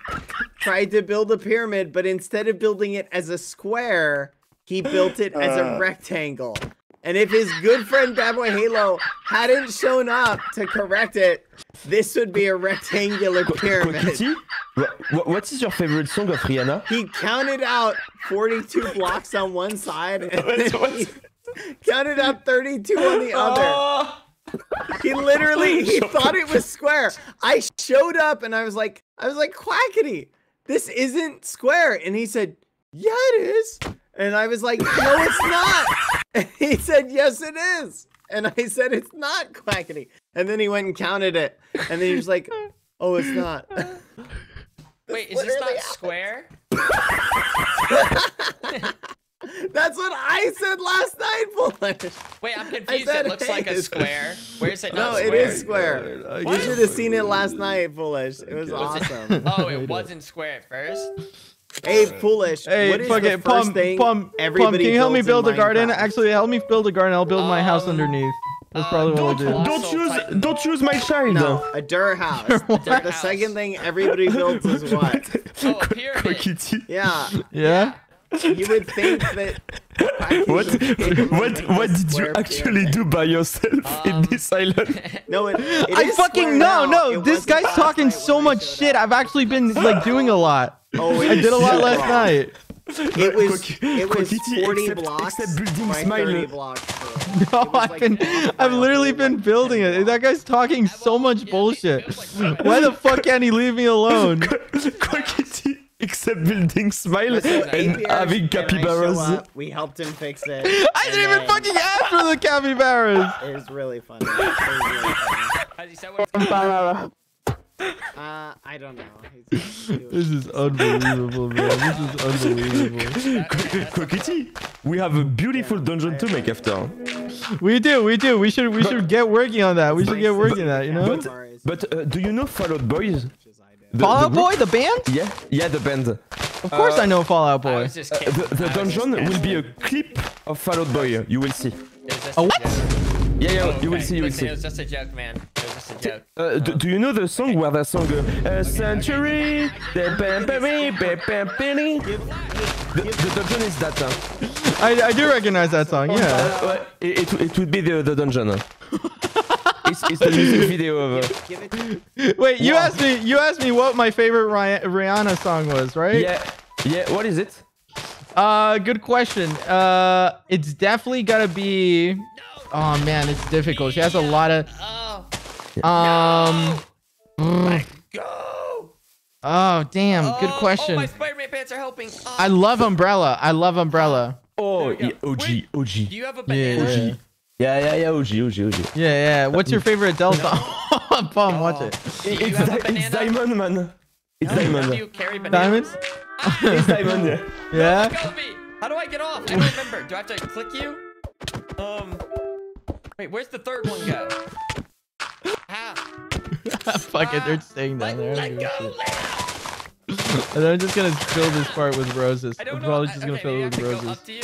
Tried to build a pyramid, but instead of building it as a square, he built it as Uh. a rectangle. And if his good friend BadBoyHalo hadn't shown up to correct it, this would be a rectangular pyramid. Kokiti, wha- wha- what is your favorite song of Rihanna? He counted out 42 blocks on one side and then he counted out 32 on the other. Oh, He literally he thought it was square. I showed up and I was like, I was like, Quackity, this isn't square. And he said, Yeah, it is. And I was like, No, it's not. And he said, Yes, it is. And I said, It's not Quackity. And then he went and counted it. And then he was like, Oh, it's not. Wait, is this literally not square? That's what I said last night, Foolish. Wait, I'm confused. said It looks like a square. Where is it No, not it square? is square. You should have seen it last night, Foolish. It was Was awesome. Oh, it wasn't square at first. Hey, Foolish. Hey, what is fuck the it, first Pum, thing Pum, Pum, everybody can you help me build a garden? Minecraft? Actually, help me build a garden. I'll build my house Um, underneath. That's uh, probably what I'll don't do. want- Don't Also choose, don't choose my child. No, a Dur house. the, the house. second thing everybody builds is what? Oh, a pyramid. Kokiti. Yeah, Yeah? You would think that. What, what, looks like a what did you actually pyramid. do by yourself in Um, this island? No, it, it I fucking no, now. no. It This guy's talking so much shit. up. I've actually been like doing a lot. Oh, I did a lot shit last wrong. night. It was Koki- it was 40 except- blocks except building by smile. 30 blocks. bro. No, It I've like, been, I've literally been like, building it. That guy's talking so much bullshit. Why the fuck can't he leave me alone? Kokiti, except building smile So and having when I capybaras. up, We helped him fix it. I didn't even fucking ask for the capybaras. It was really funny. It was really funny. Has he said what Uh, I don't know. He's doing- This is unbelievable, man. This is unbelievable. Kokiti, we have a beautiful dungeon to make after. We do, we do. We should, we should get working on that. We should get working on that. You know. But, but uh, do you know Fall Out Boys? Which is I do. The- Fallout the Boy, the band? Yeah, yeah, the band. Of course, I know Fallout I Boy. was just Uh, the the I was dungeon just will be a clip of Fall Out Boy. You will see. It A a what? joke. Yeah, yeah, Oh, you will see. You will Listen, see. It was just a joke, man. It was just a joke. Uh, do, do you know the song where they song uh, a century? The, the, the dungeon is that. Uh, I, I do recognize that song. Yeah. uh, it, it, it would be the, the dungeon. uh. it's, it's the music video of. Uh, Give it to Wait, you asked me. You asked me what my favorite Rih- Rihanna song was, right? yeah, yeah. What is it? Uh, good question. Uh, it's definitely gotta be. Oh man, it's difficult. She has a lot of. Oh, Um. mm, go! Oh damn, good Oh, Oh, question. my Spider-Man pants are helping. Oh, I love Umbrella. I love Umbrella. Oh, we go. yeah, OG, Wait, OG. do you have a banana? yeah, Yeah, yeah, yeah, OG, OG, OG. yeah, yeah. What's your favorite Adele song? Pum, watch it. Do It's, have a di- it's banana? Diamond, man. It's How do you carry bananas? Diamonds? It's Diamond, yeah. Yeah. Let go of me. How do I get off? I don't remember. Do I have to click you? Um. Wait, where's the third one go? Ah. Fuck it, they're staying Let, down there. I let don't give a go, shit. And I'm just gonna fill this part with roses. I I'm don't know. probably I- just gonna fill it with to go roses. up to you.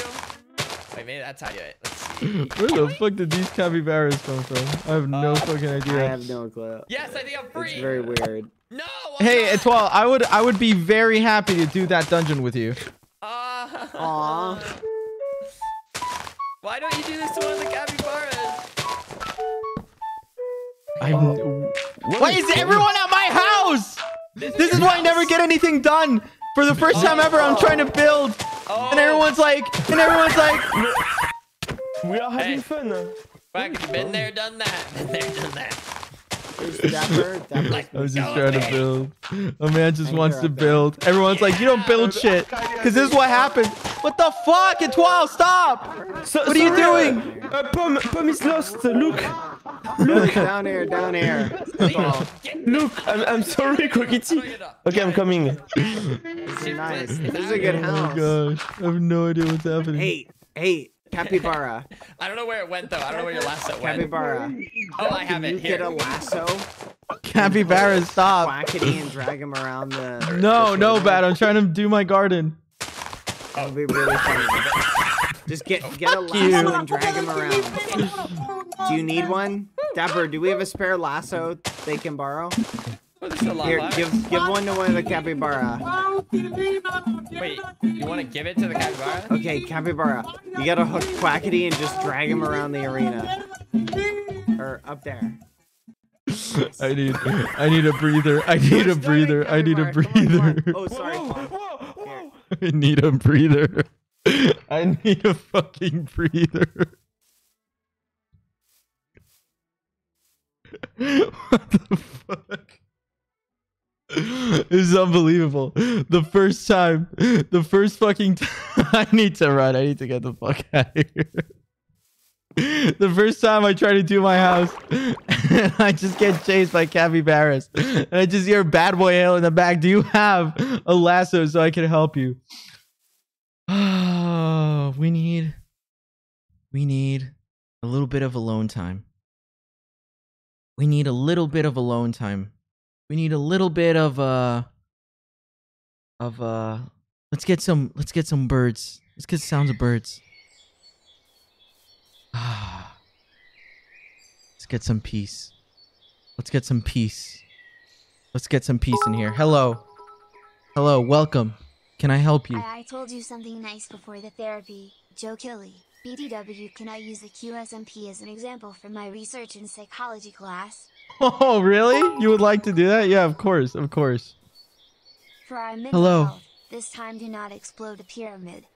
Wait, maybe that's how you do it. Let's see. Where the fuck did these capybaras come from? I have no Uh, fucking idea. I have no clue. Yes, I think I'm free. It's very weird. No. I'm Hey, not. Etoile, I would I would be very happy to do that dungeon with you. Uh, Aw. Why don't you do this to one of the capybaras? I Why is everyone at my house? This is why I never get anything done. For the first time ever, I'm trying to build, Oh, and everyone's like, and everyone's like, We are having Hey. fun. Quack, have been there, done that? Been there, done that. Who's Dapper? Like, I was just trying to build. A man just Anger wants to up there. build. Everyone's like, you don't build shit, because this is what happened. What the fuck, Etoile, stop! So, What are you sorry, doing? Uh, Pom, Pom is lost. Look, Look. down here, down here. Look. I'm, I'm sorry, Kokiti. Bring it up. Okay, I'm coming. This is nice. This is a good house. Oh my house. gosh, I have no idea what's happening. Hey, hey, capybara, I don't know where it went though. I don't know where your lasso went. capybara. Oh, I have Can you it here. get a lasso, Capybaras, stop. quackity, and drag him around the? No, the no, pyramid? bad. I'm trying to do my garden. That would be really funny. Just get oh. get a lasso you. and drag him around. Do you need one, Dapper? Do we have a spare lasso they can borrow? Oh, this is a lot Here, give give one to one of the capybara. Wait, you want to give it to the capybara? Okay, capybara, you gotta hook Quackity and just drag him around the arena. Or up there. I need I need a breather. I need a breather. I need a capybara. Come on, come on. breather. Oh, sorry. Paul. I need a breather. I need a fucking breather. what the fuck? This is unbelievable. The first time, the first fucking time, I need to run. I need to get the fuck out of here. The first time I try to do my house, I just get chased by capybaras. And I just hear BadBoyHalo in the back. Do you have a lasso so I can help you? Oh, we need, we need a little bit of alone time. We need a little bit of alone time. We need a little bit of uh, of uh. Let's get some. Let's get some birds. Let's get sounds of birds. Ah. Let's get some peace. Let's get some peace. Let's get some peace in here. Hello. Hello, welcome. Can I help you? I, I told you something nice before the therapy, Joe Killy. BTW, can I use the QSMP as an example from my research in psychology class? Oh, really? You would like to do that? Yeah, of course, of course. For our Hello. health, this time do not explode a pyramid.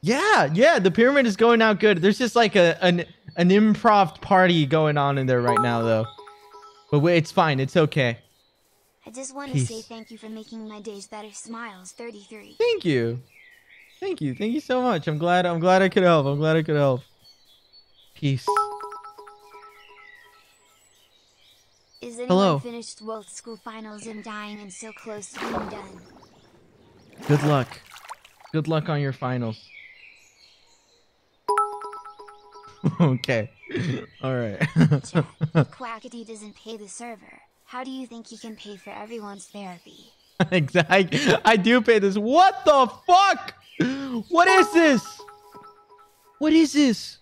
Yeah, yeah, the pyramid is going out good. There's just like a an an improv party going on in there right now though. But wait, it's fine. It's okay. I just want to say thank you for making my days better. Smiles 33. Thank you. Thank you. Thank you so much. I'm glad I'm glad I could help. I'm glad I could help. Peace. Is anyone Hello. finished both school finals and dying and so close to being done? Good luck. Good luck on your finals. okay. All right. Quackity doesn't pay the server. How do you think you can pay for everyone's therapy? exactly. I do pay this. What the fuck? What is this? What is this?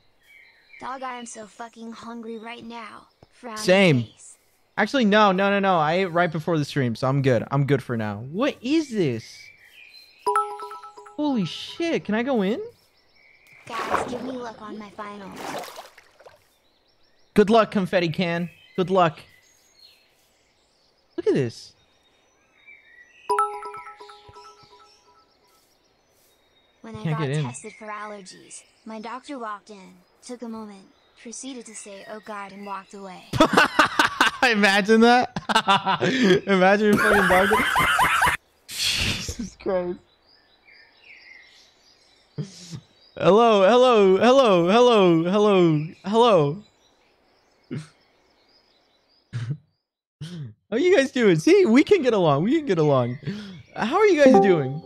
Dog, I am so fucking hungry right now. Same. face. Actually, no, no, no, no. I ate right before the stream, so I'm good. I'm good for now. What is this? Holy shit. Can I go in? Guys, give me luck on my finals. Good luck, confetti can. Good luck. Look at this. When I Can't got tested for allergies, my doctor walked in, took a moment, proceeded to say, oh god, and walked away. Imagine that. Imagine your fucking doctor. Jesus Christ. Hello, hello, hello, hello, hello, hello. How you guys doing? See, we can get along. We can get along. How are you guys doing?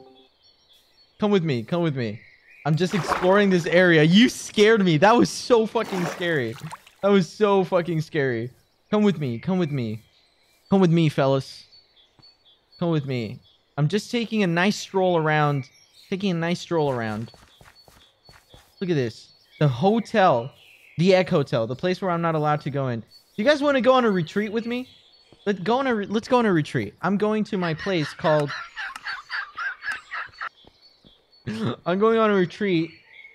Come with me. Come with me. I'm just exploring this area. You scared me. That was so fucking scary. That was so fucking scary. Come with me. Come with me. Come with me, fellas. Come with me. I'm just taking a nice stroll around. Taking a nice stroll around. Look at this. The hotel. The Egg Hotel. The place where I'm not allowed to go in. Do you guys want to go on a retreat with me? Let's go on a let's go on a retreat. I'm going to my place called I'm going on a retreat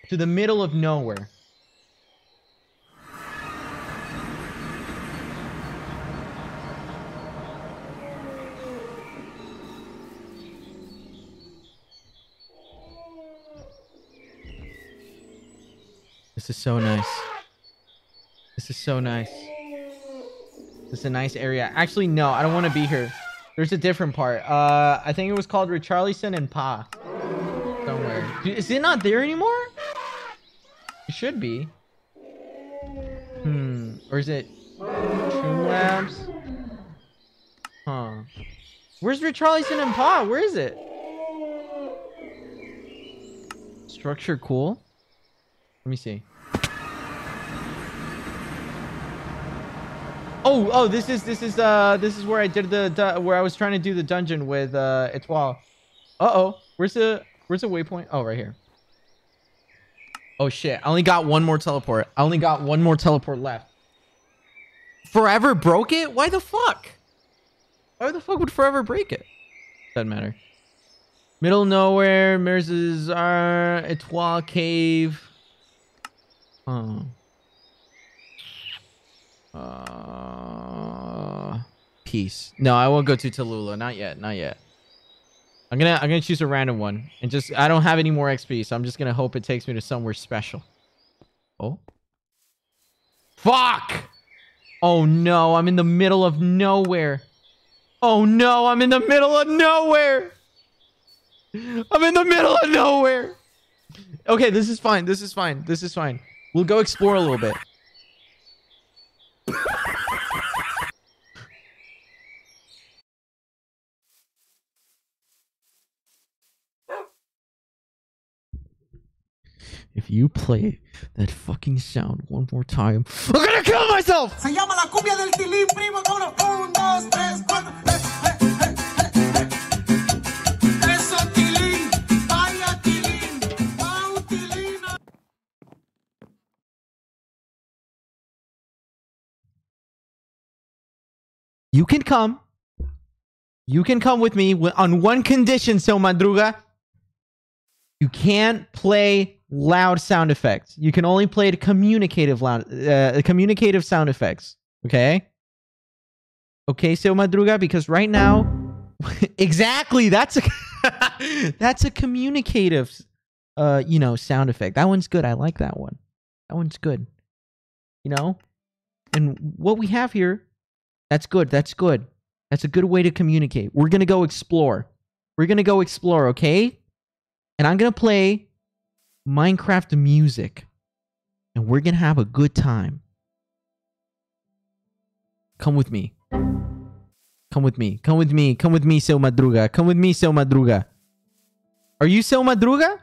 to the middle of nowhere. This is so nice. This is so nice. This is a nice area. Actually, no, I don't want to be here. There's a different part. Uh, I think it was called Richarlison and Pa. Somewhere. Is it not there anymore? It should be. Hmm. Or is it Labs? Huh. Where's Richarlison and Pa? Where is it? Structure cool. Let me see. Oh, oh, this is this is uh this is where I did the where I was trying to do the dungeon with uh Etoiles. Uh oh, where's the where's the waypoint? Oh, right here. Oh shit! I only got one more teleport. I only got one more teleport left. Forever broke it? Why the fuck? Why the fuck would forever break it? Doesn't matter. Middle nowhere, Missa's are Etoiles Cave. Oh. Uh, peace. No, I won't go to Tallulah. Not yet. Not yet. I'm gonna I'm gonna choose a random one and just I don't have any more XP, so I'm just gonna hope it takes me to somewhere special. Oh. Fuck! Oh no, I'm in the middle of nowhere. Oh no, I'm in the middle of nowhere. I'm in the middle of nowhere. Okay, this is fine. This is fine. This is fine. We'll go explore a little bit. If you play that fucking sound one more time, I'm gonna kill myself! Se llama la cumbia del tilín, primo. Cuatro. You can come. You can come with me on one condition, Seu Madruga. You can't play loud sound effects. You can only play communicative loud, uh, communicative sound effects. Okay. Okay, Seu Madruga, because right now, exactly, that's a that's a communicative, uh, you know, sound effect. That one's good. I like that one. That one's good. You know, and what we have here that's good. That's good. That's a good way to communicate. We're going to go explore. We're going to go explore, okay? And I'm going to play Minecraft music. And we're going to have a good time. Come with me. Come with me. Come with me. Come with me, Seu Madruga. Come with me, Seu Madruga. Are you Seu Madruga?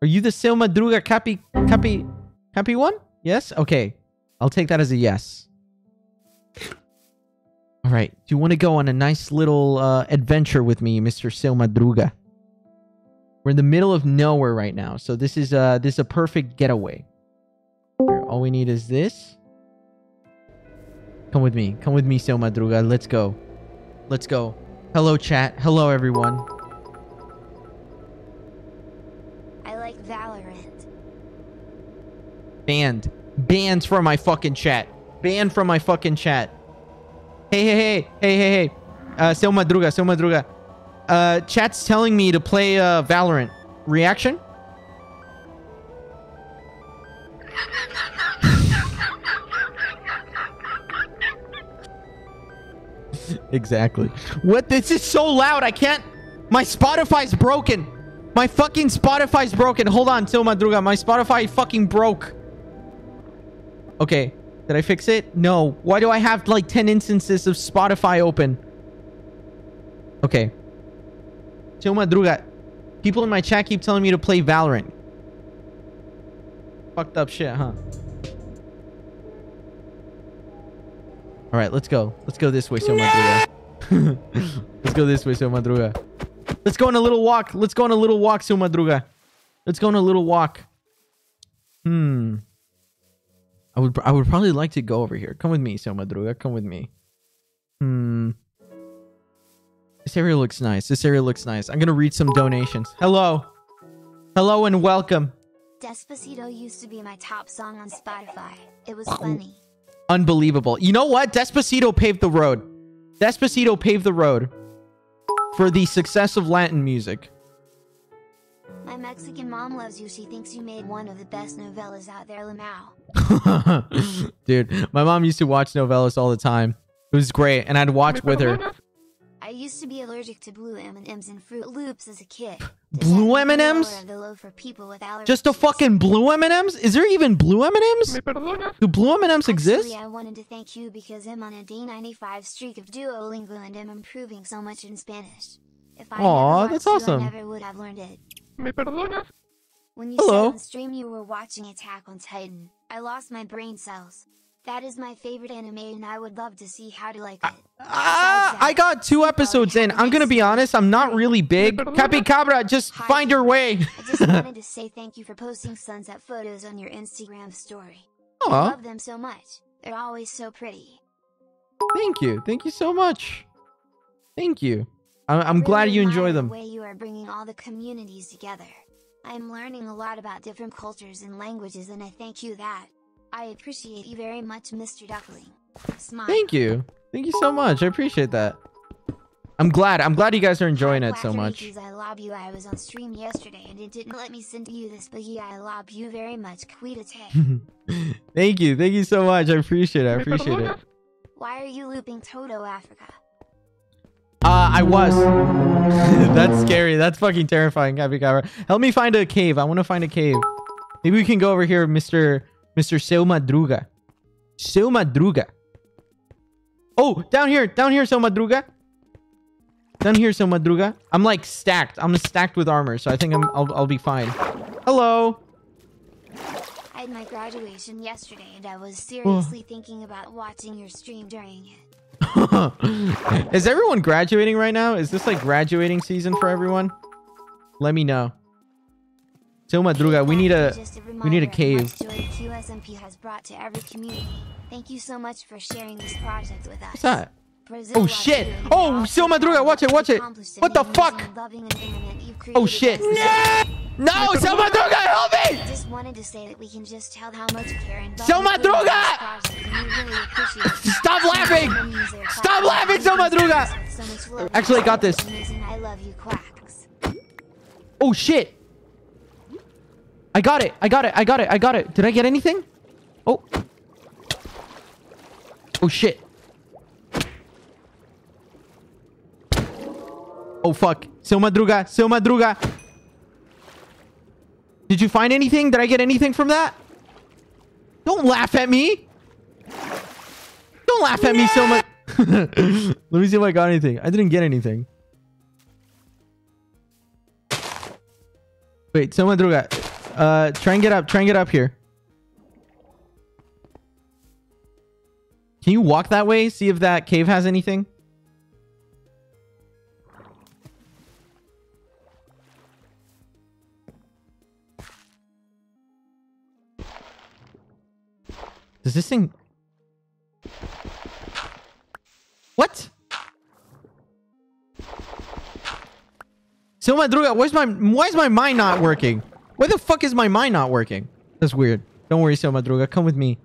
Are you the Seu Madruga Cappy Cappy Cappy one? Yes? Okay. I'll take that as a yes. All right. Do you want to go on a nice little uh, adventure with me, Mr. Seu Madruga? We're in the middle of nowhere right now, so this is uh this is a perfect getaway. Here, all we need is this. Come with me. Come with me, Seu Madruga. Let's go. Let's go. Hello, chat. Hello, everyone. I like Valorant. Banned. Banned from my fucking chat. Banned from my fucking chat. Hey, hey, hey, hey, hey, hey. Uh, Seu Madruga, Seu Madruga. Uh, chat's telling me to play uh, Valorant. Reaction? exactly. What? This is so loud. I can't. My Spotify's broken. My fucking Spotify's broken. Hold on, Seu Madruga. My Spotify fucking broke. Okay. Did I fix it? No. Why do I have like 10 instances of Spotify open? Okay. Seu Madruga. People in my chat keep telling me to play Valorant. Fucked up shit, huh? All right, let's go. Let's go this way, Seu Madruga. let's go this way, Seu Madruga. Let's go on a little walk. Let's go on a little walk, Seu Madruga. Let's go on a little walk. Hmm. I would I would probably like to go over here. Come with me, Seu Madruga. Come with me. Hmm. This area looks nice. This area looks nice. I'm gonna read some donations. Hello. Hello and welcome. Despacito used to be my top song on Spotify. It was funny. Unbelievable. You know what? Despacito paved the road. Despacito paved the road for the success of Latin music. My Mexican mom loves you. She thinks you made one of the best novellas out there, Lamau. Dude, my mom used to watch novellas all the time. It was great, and I'd watch with her. I used to be allergic to blue M&Ms and Froot Loops as a kid. Blue M&Ms? The low for people with allergies. Just a fucking blue M&Ms? Is there even blue M&Ms? Do blue M&Ms exist? Actually, I wanted to thank you because I'm on a day 95 streak of Duolingo and I'm improving so much in Spanish. If I Aw, that's watched you, awesome. I never would have learned it. When you Hello. said on stream you were watching Attack on Titan, I lost my brain cells. That is my favorite anime and I would love to see how to like it. Ah, I got two episodes in. I'm gonna be honest, I'm not really big. Capi Cabra, just find your way. I just wanted to say thank you for posting sunset photos on your Instagram story. I love them so much. They're always so pretty. Thank you. Thank you so much. Thank you. I- I'm Really glad you admire enjoy The them. way you are bringing all the communities together. I'm learning a lot about different cultures and languages, and I thank you that. I appreciate you very much, Mr. Duckling. Smile. Thank you. Thank you so much. I appreciate that. I'm glad. I'm glad you guys are enjoying it so Quackity much. keys, I love you. I was on stream yesterday and it didn't let me send you this, but yeah, I love you very much. Quita Thank you. Thank you so much. I appreciate it. I appreciate it. Why are you looping Toto Africa? Uh, I was. That's scary. That's fucking terrifying. Help me find a cave. I want to find a cave. Maybe we can go over here, Mr. Mr. Seu Madruga. Seu Madruga. Oh, down here. Down here, Seu Madruga. Down here, Seu Madruga. I'm like stacked. I'm stacked with armor, so I think I'm, I'll, I'll be fine. Hello. I had my graduation yesterday and I was seriously thinking about watching your stream during it. Is everyone graduating right now? Is this like graduating season for everyone? Let me know. Seu Madruga, we need a Just we need a cave. much joy QSMP has brought to every community. Thank you so much for sharing this project with us. What's that? Brazil Oh shit! Oh, awesome Madruga, watch it, watch it! you accomplished in What the fuck? loving environment you've Oh shit! a No, Seu Madruga, help me! I Just wanted to say that we can just tell how much care and Seu love you put into Madruga! project, and we really. Stop laughing! Someone use their Stop laughing, to Seu Madruga! so. Actually, I got this. I love you, quacks. Oh shit! I got it! I got it! I got it! I got it! Did I get anything? Oh. Oh shit. Oh fuck. Seu Madruga! Seu Madruga! Did you find anything? Did I get anything from that? Don't laugh at me! Don't laugh at me so much! Let me see if I got anything. I didn't get anything. Wait, Seu Madruga. Uh, try and get up. Try and get up here. Can you walk that way? See if that cave has anything? Does this thing... What? Seu Madruga, where's my why is my mind not working? Why the fuck is my mind not working? That's weird. Don't worry, Seu Madruga. Come with me.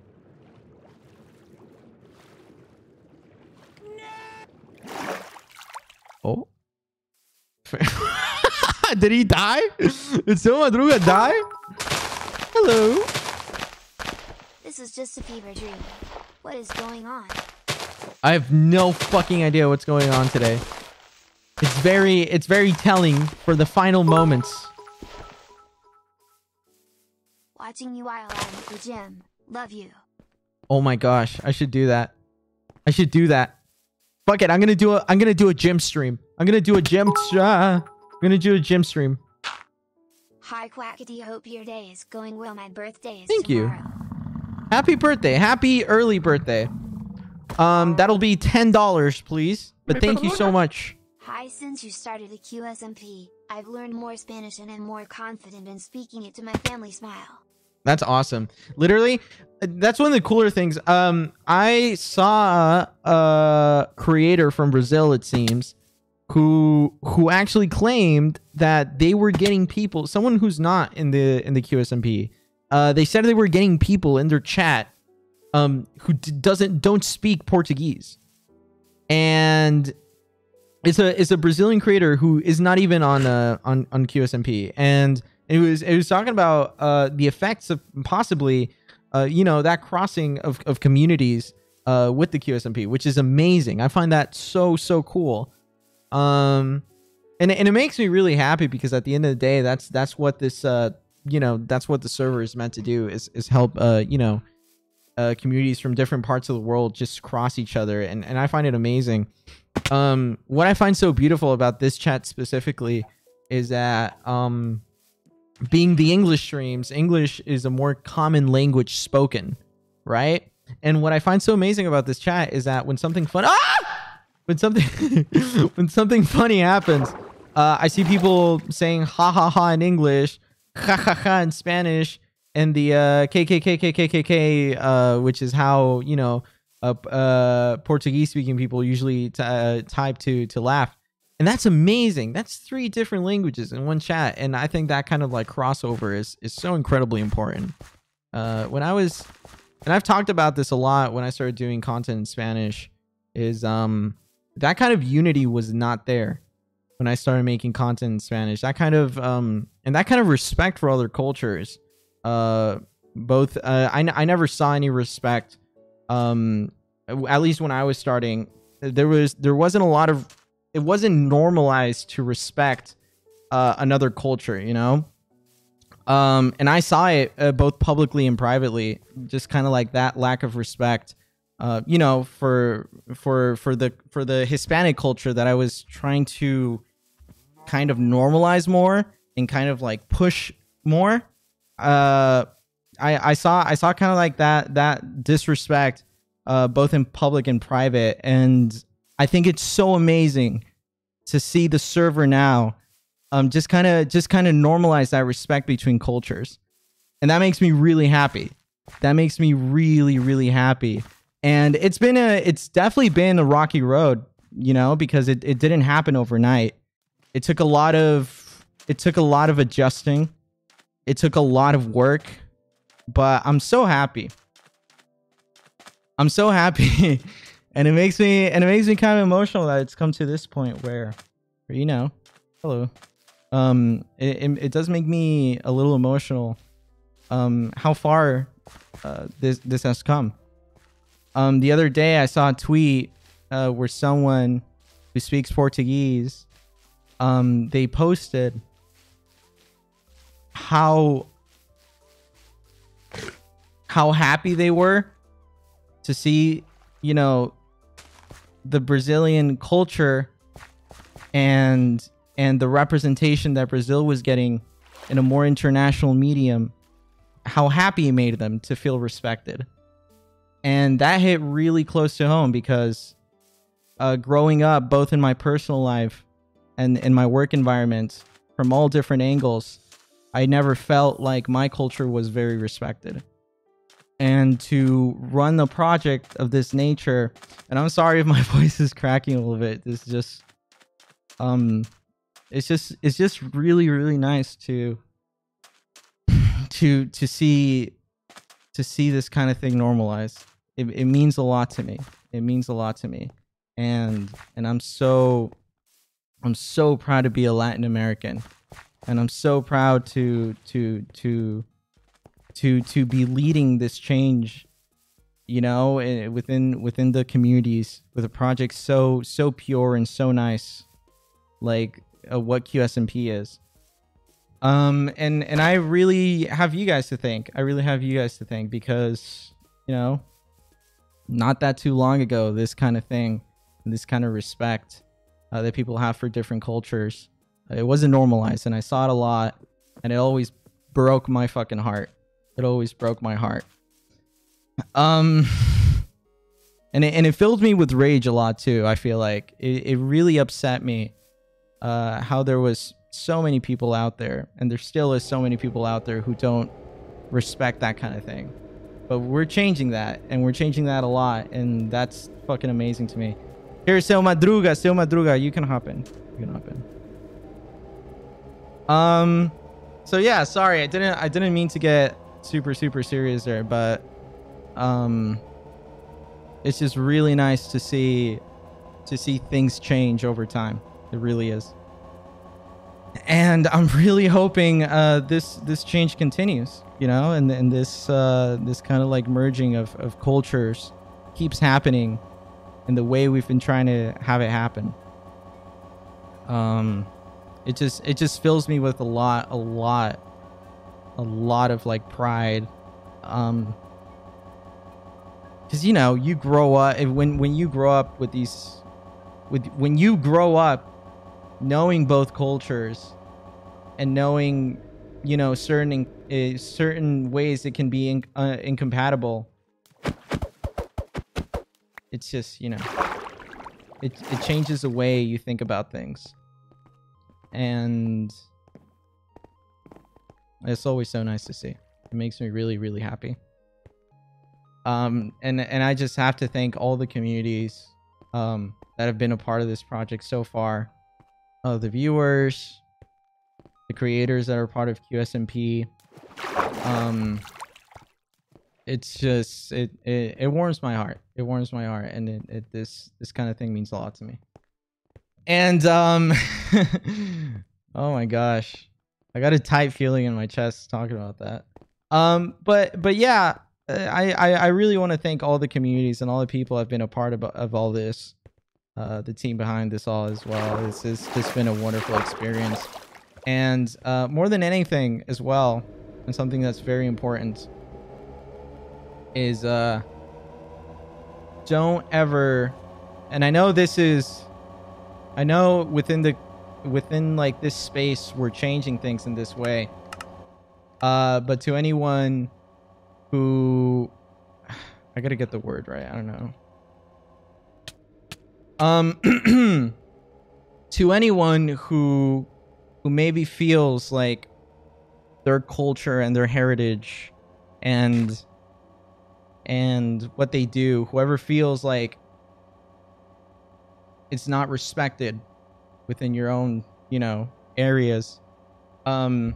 Oh. Did he die? Did Seu Madruga die? Hello. This is just a fever dream. What is going on? I have no fucking idea what's going on today. It's very it's very telling for the final moments. Watching you while I'm at the gym. Love you. Oh my gosh, I should do that. I should do that. Fuck it, I'm gonna do a I'm gonna do a gym stream. I'm gonna do a gym uh, I'm gonna do a gym stream. Hi Quackity, hope your day is going well. My birthday is Thank you. Happy birthday. Happy early birthday. Um that'll be $10, please. But thank you so much. Hi, since you started the QSMP, I've learned more Spanish and am more confident in speaking it to my family smile. That's awesome. Literally, uh, that's one of the cooler things. Um, I saw a creator from Brazil, it seems, who who actually claimed that they were getting people, someone who's not in the in the QSMP. Uh, they said they were getting people in their chat, um, who doesn't don't speak Portuguese, and it's a it's a Brazilian creator who is not even on uh on on QSMP, and it was it was talking about uh the effects of possibly uh you know that crossing of of communities uh with the QSMP, which is amazing. I find that so so cool. Um, and and it makes me really happy because at the end of the day, that's that's what this uh you know that's what the server is meant to do is is help uh you know uh communities from different parts of the world just cross each other, and and I find it amazing. Um what i find so beautiful about this chat specifically is that um being the english streams english is a more common language spoken right? And what i find so amazing about this chat is that when something fun ah! when something when something funny happens uh i see people saying ha ha ha in english ha in spanish and the uh kkkkkkk uh which is how you know uh, uh, Portuguese speaking people usually uh, type to to laugh, and that's amazing. That's three different languages in one chat, and I think that kind of like crossover is is so incredibly important. Uh, when I was, and I've talked about this a lot when I started doing content in Spanish, is um that kind of unity was not there when I started making content in Spanish. That kind of um and that kind of respect for other cultures. Uh, both uh, I I never saw any respect. Um, at least when I was starting, there was there wasn't a lot of it wasn't normalized to respect uh, another culture. You know. Um, and I saw it uh, both publicly and privately, just kind of like that lack of respect. Uh, you know, for for for the for the Hispanic culture that I was trying to kind of normalize more and kind of like push more. Uh, I I saw I saw kind of like that that disrespect, uh, both in public and private, and I think it's so amazing to see the server now, um, just kind of just kind of normalize that respect between cultures, and that makes me really happy. That makes me really really happy, and it's been a it's definitely been a rocky road, you know, because it it didn't happen overnight. It took a lot of it took a lot of adjusting. It took a lot of work, but I'm so happy. I'm so happy. and it makes me and it makes me kind of emotional that it's come to this point where, where you know, hello. Um it, it, it does make me a little emotional um how far uh, this this has come. Um the other day I saw a tweet uh where someone who speaks Portuguese um they posted how how happy they were to see, you know, the Brazilian culture and and the representation that Brazil was getting in a more international medium, how happy it made them to feel respected. And that hit really close to home because uh, growing up, both in my personal life and in my work environment, from all different angles, I never felt like my culture was very respected. And to run a project of this nature, and I'm sorry if my voice is cracking a little bit. This is just, um, it's just, it's just really, really nice to, to, to see, to see this kind of thing normalized. It, it means a lot to me. It means a lot to me, and and I'm so, I'm so proud to be a Latin American. And I'm so proud to to to to to be leading this change you know eh, within within the communities with a project so so pure and so nice like uh, what QSMP is. Um and and I really have you guys to thank. I really have you guys to thank because you know not that too long ago this kind of thing this kind of respect uh, that people have for different cultures it wasn't normalized, and I saw it a lot, and it always broke my fucking heart. It always broke my heart. Um, and it, and it filled me with rage a lot too. I feel like it, it really upset me, uh, how there was so many people out there, and there still is so many people out there who don't respect that kind of thing. But we're changing that, and we're changing that a lot, and that's fucking amazing to me. Here's Seu Madruga, Seu Madruga, you can hop in. You can hop in. Um, so yeah, sorry, I didn't, I didn't mean to get super, super serious there, but, um, it's just really nice to see, to see things change over time. It really is. And I'm really hoping, uh, this, this change continues, you know, and, and this, uh, this kind of like merging of, of cultures keeps happening in the way we've been trying to have it happen. Um, it just it just fills me with a lot a lot a lot of like pride um because you know you grow up when when you grow up with these with when you grow up knowing both cultures and knowing you know certain uh, certain ways it can be in, uh, incompatible it's just you know it, it changes the way you think about things and it's always so nice to see. It makes me really, really happy. Um, and and I just have to thank all the communities um, that have been a part of this project so far. Uh, the viewers, the creators that are part of QSMP. Um, it's just it, it it warms my heart. It warms my heart, and it, it this this kind of thing means a lot to me. And um, oh my gosh, I got a tight feeling in my chest talking about that. Um, but but yeah, uh, I I, I really want to thank all the communities and all the people I've been a part of of all this. Uh, the team behind this all as well. This has just been a wonderful experience, and uh, more than anything as well, and something that's very important is uh don't ever and I know this is I know within the within like this space we're changing things in this way. Uh but to anyone who I got to get the word right. I don't know. Um to anyone who who maybe feels like their culture and their heritage and and what they do, whoever feels like it's not respected within your own, you know, areas, um,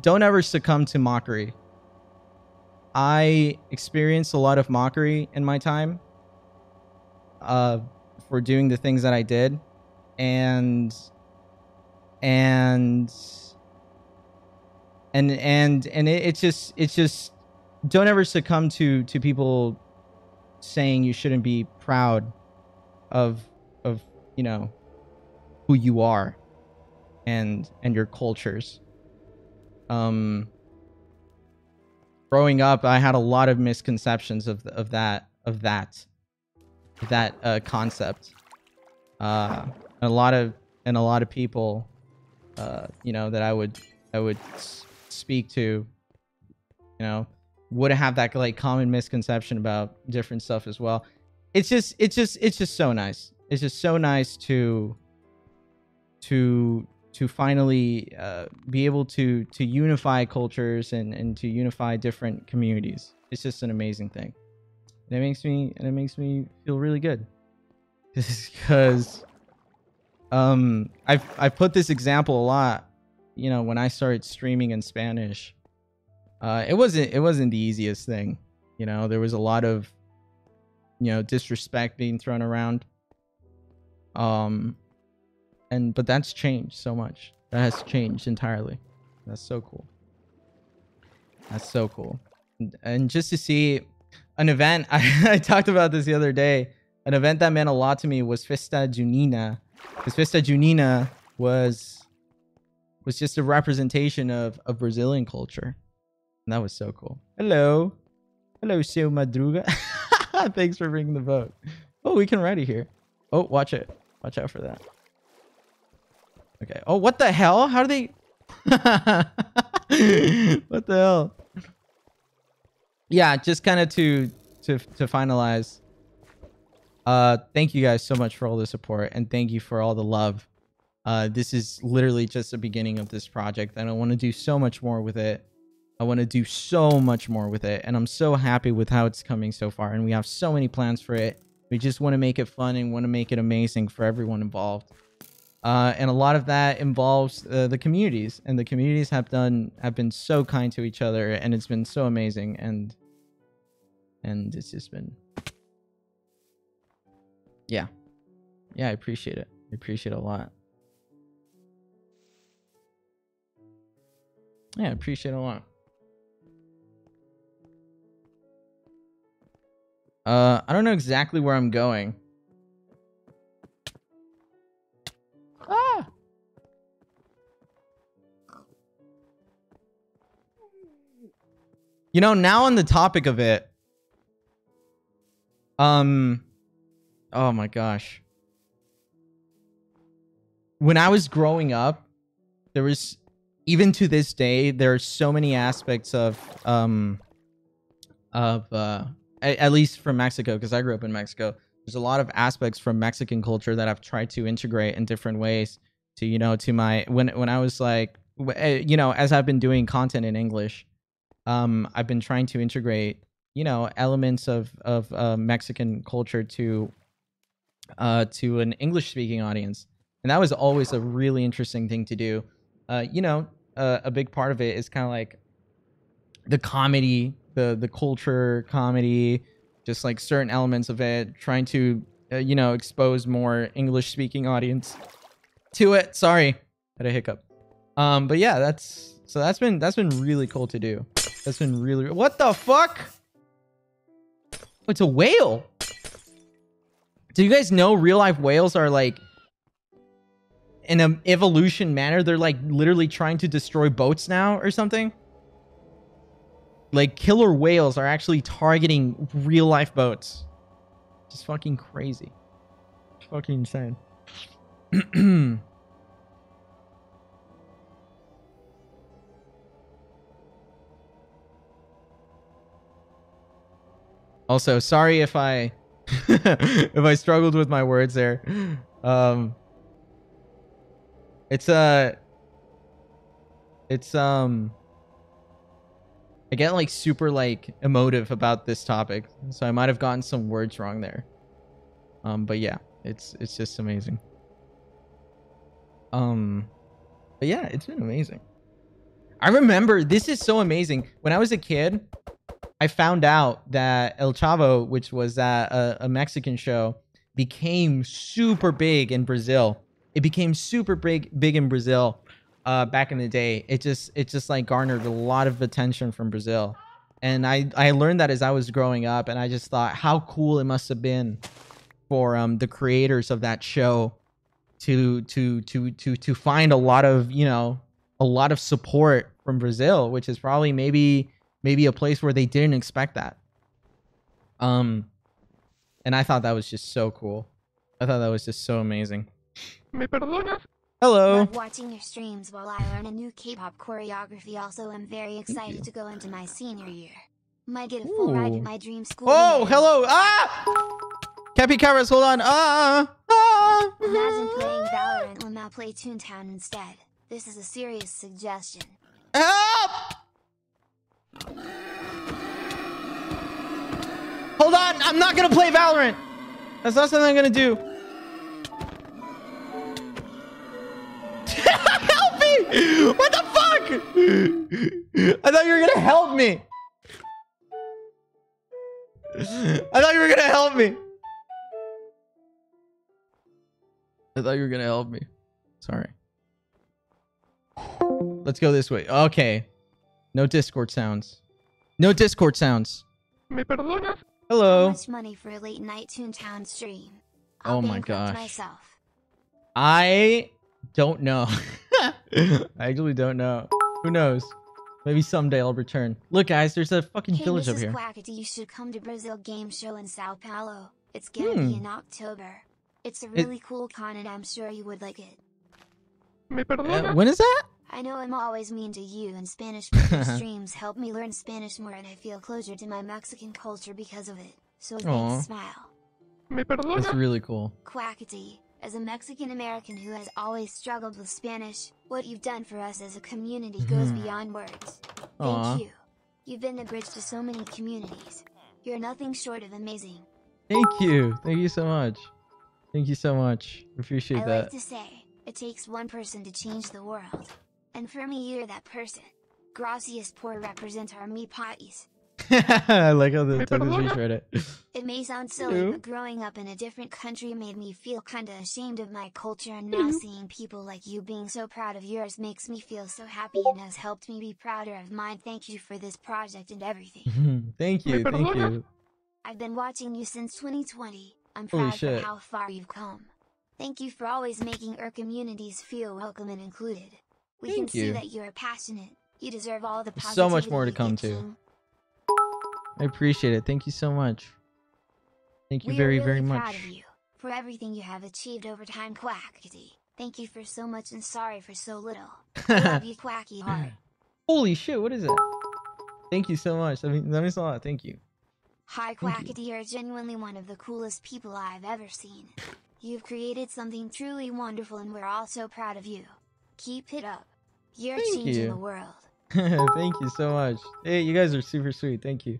don't ever succumb to mockery. I experienced a lot of mockery in my time uh, for doing the things that I did, and and and and and it, it's just it's just don't ever succumb to to people saying you shouldn't be proud of of you know who you are and and your cultures. Um growing up i had a lot of misconceptions of of that of that that uh concept. Uh a lot of and a lot of people uh you know that i would i would speak to you know would have that like common misconception about different stuff as well. It's just it's just it's just so nice. It's just so nice to to to finally uh, be able to to unify cultures and and to unify different communities. It's just an amazing thing. And it makes me and it makes me feel really good. because um I've I've put this example a lot, you know, when I started streaming in Spanish uh, it wasn't it wasn't the easiest thing. You know, there was a lot of you know disrespect being thrown around. Um, and but that's changed so much. That has changed entirely. That's so cool. That's so cool. And, and just to see an event, I, I talked about this the other day. An event that meant a lot to me was Festa Junina. Because Festa Junina was was just a representation of, of Brazilian culture. And that was so cool. Hello. Hello, Seu Madruga. Thanks for bringing the vote. Oh, we can ride it here. Oh, watch it. Watch out for that. Okay. Oh, what the hell? How do they... what the hell? Yeah, just kind of to to to finalize. Uh, thank you guys so much for all the support and thank you for all the love. Uh, this is literally just the beginning of this project, and I want to do so much more with it. I want to do so much more with it, and I'm so happy with how it's coming so far. And we have so many plans for it. We just want to make it fun and want to make it amazing for everyone involved. Uh, and a lot of that involves uh, the communities, and the communities have done have been so kind to each other, and it's been so amazing. And and it's just been, yeah, yeah. I appreciate it. I appreciate it a lot. Yeah, I appreciate it a lot. Uh, I don't know exactly where I'm going. Ah! You know, now on the topic of it, um, oh my gosh. When I was growing up, there was, even to this day, there are so many aspects of, um, of, uh, at, at least from Mexico, because I grew up in Mexico. There's a lot of aspects from Mexican culture that I've tried to integrate in different ways to, you know, to my, when, when I was like, eh, you know, as I've been doing content in English, um, I've been trying to integrate, you know elements of of uh, Mexican culture to uh to an English speaking audience, and that was always a really interesting thing to do. Uh, you know, uh, a big part of it is kind of like the comedy, the the culture comedy, just like certain elements of it, trying to uh, you know expose more English speaking audience to it. Sorry, had a hiccup. Um, but yeah, that's so that's been that's been really cool to do. That's been really what the fuck? Oh, it's a whale. Do you guys know real life whales are like in an evolution manner? They're like literally trying to destroy boats now or something. Like killer whales are actually targeting real life boats. Just fucking crazy. Fucking insane. also, sorry if I if I struggled with my words there. Um it's uh it's um I get like super like emotive about this topic, so I might have gotten some words wrong there. Um, but yeah, it's it's just amazing. Um, but yeah, it's been amazing. I remember this is so amazing. When I was a kid, I found out that El Chavo, which was that a, a Mexican show, became super big in Brazil. It became super big big in Brazil uh, back in the day. It just it just like garnered a lot of attention from Brazil, and I I learned that as I was growing up, and I just thought how cool it must have been for um the creators of that show to to to to to find a lot of you know a lot of support from Brazil, which is probably maybe maybe a place where they didn't expect that. Um, and I thought that was just so cool. I thought that was just so amazing. Hello. Love watching your streams while I learn a new K-pop choreography. Also, I'm very excited to go into my senior year. Might get a full ride Ooh. at my dream school. Oh, reunion. hello. Ah! Capycaras, hold on. Ah! Ah! Imagine playing Valorant when I play Toontown instead. This is a serious suggestion. Help! Hold on, I'm not gonna play Valorant. That's not something I'm gonna do. help me! What the fuck? I thought you were gonna help me. I thought you were gonna help me. I thought you were gonna help me. Sorry. Let's go this way. Okay. No Discord sounds. No Discord sounds. How Hello. much money for a late night Toontown stream? Oh I'll my gosh. Myself. I don't know. I actually don't know. Who knows? Maybe someday I'll return. Look, guys, there's a fucking Hey, village up Mrs. here. Quackity, you should come to Brazil Game Show in Sao Paulo. It's gonna Hmm. be in October. It's a really cool con and I'm sure you would like it. Uh, when is that? I know I'm always mean to you and Spanish, your streams help me learn Spanish more and I feel closer to my Mexican culture because of it. So Aw. thanks, smile. That's really cool. Quackity, as a Mexican American who has always struggled with Spanish, what you've done for us as a community goes Mhm. beyond words. Thank you. You've been the bridge to so many communities. You're nothing short of amazing. Thank you. Thank you so much. Thank you so much. Appreciate I that. like to say, it takes one person to change the world. And for me, you're that person. Gracias por representar mi país. I like how the Douglas read it. It may sound silly, but growing up in a different country made me feel kinda ashamed of my culture and now seeing people like you being so proud of yours makes me feel so happy and has helped me be prouder of mine. Thank you for this project and everything. thank you. Thank you. I've been watching you since 2020. I'm Holy proud for shit. how far you've come. Thank you for always making our communities feel welcome and included. We can Thank see that you're passionate. You deserve all the There's so much more to come you to. I appreciate it. Thank you so much. Thank you we very, really very proud much. of you for everything you have achieved over time, Quackity. Thank you for so much and sorry for so little. Love you, Quacky Heart. Holy shit, what is it? Thank you so much. I mean, that means a lot. Thank you. Hi. Quackity, you're genuinely one of the coolest people I've ever seen. You've created something truly wonderful, and we're all so proud of you. Keep it up. You're Thank changing you. the world. Thank you so much. Hey, you guys are super sweet. Thank you.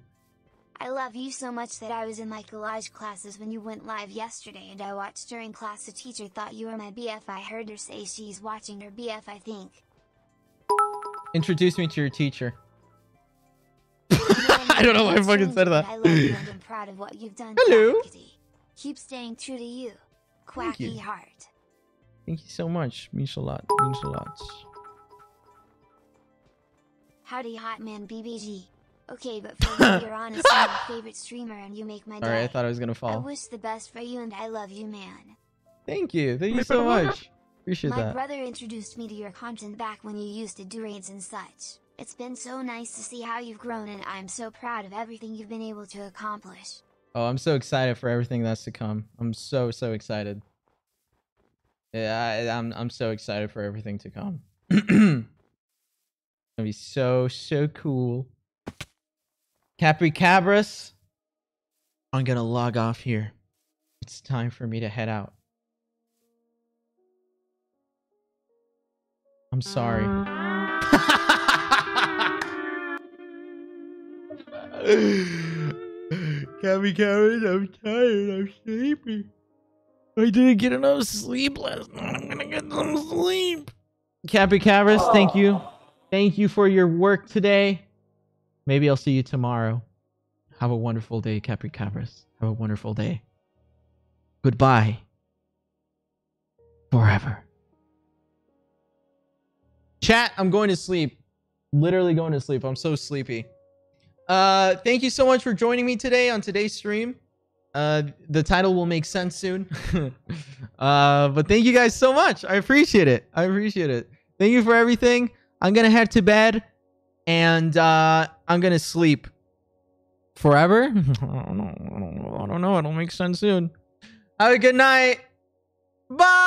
I love you so much that I was in my collage classes when you went live yesterday and I watched during class the teacher thought you were my BF I heard her say she's watching her BF I think. Introduce me to your teacher. I don't know why I fucking said that. I love you and I'm proud of what you've done. Hello. Keep staying true to you. Quacky Thank you. heart. Thank you so much. Means a lot. Means a lot. Howdy hot man BBG. Okay, but for me, you're honestly my favorite streamer and you make my day. Alright, I thought I was gonna fall. I wish the best for you and I love you, man. Thank you. Thank you so much. Appreciate My that. brother introduced me to your content back when you used to do raids and such. It's been so nice to see how you've grown and I'm so proud of everything you've been able to accomplish. Oh, I'm so excited for everything that's to come. I'm so so excited. Yeah, I, I'm I'm so excited for everything to come. it's Gonna be so so cool. Capri Cabras. I'm gonna log off here. It's time for me to head out. I'm sorry. Cabby Cabras, I'm tired. I'm sleepy. I didn't get enough sleep last night. I'm gonna get some sleep. Cappy Cabras, thank you. Thank you for your work today. Maybe I'll see you tomorrow. Have a wonderful day, Capri Cabras. Have a wonderful day. Goodbye. Forever. Chat, I'm going to sleep. Literally going to sleep. I'm so sleepy. Uh, thank you so much for joining me today on today's stream. Uh, the title will make sense soon. uh, but thank you guys so much. I appreciate it. I appreciate it. Thank you for everything. I'm gonna head to bed, and uh, I'm gonna sleep forever. I don't know. I don't know. It'll make sense soon. Have a good night. Bye.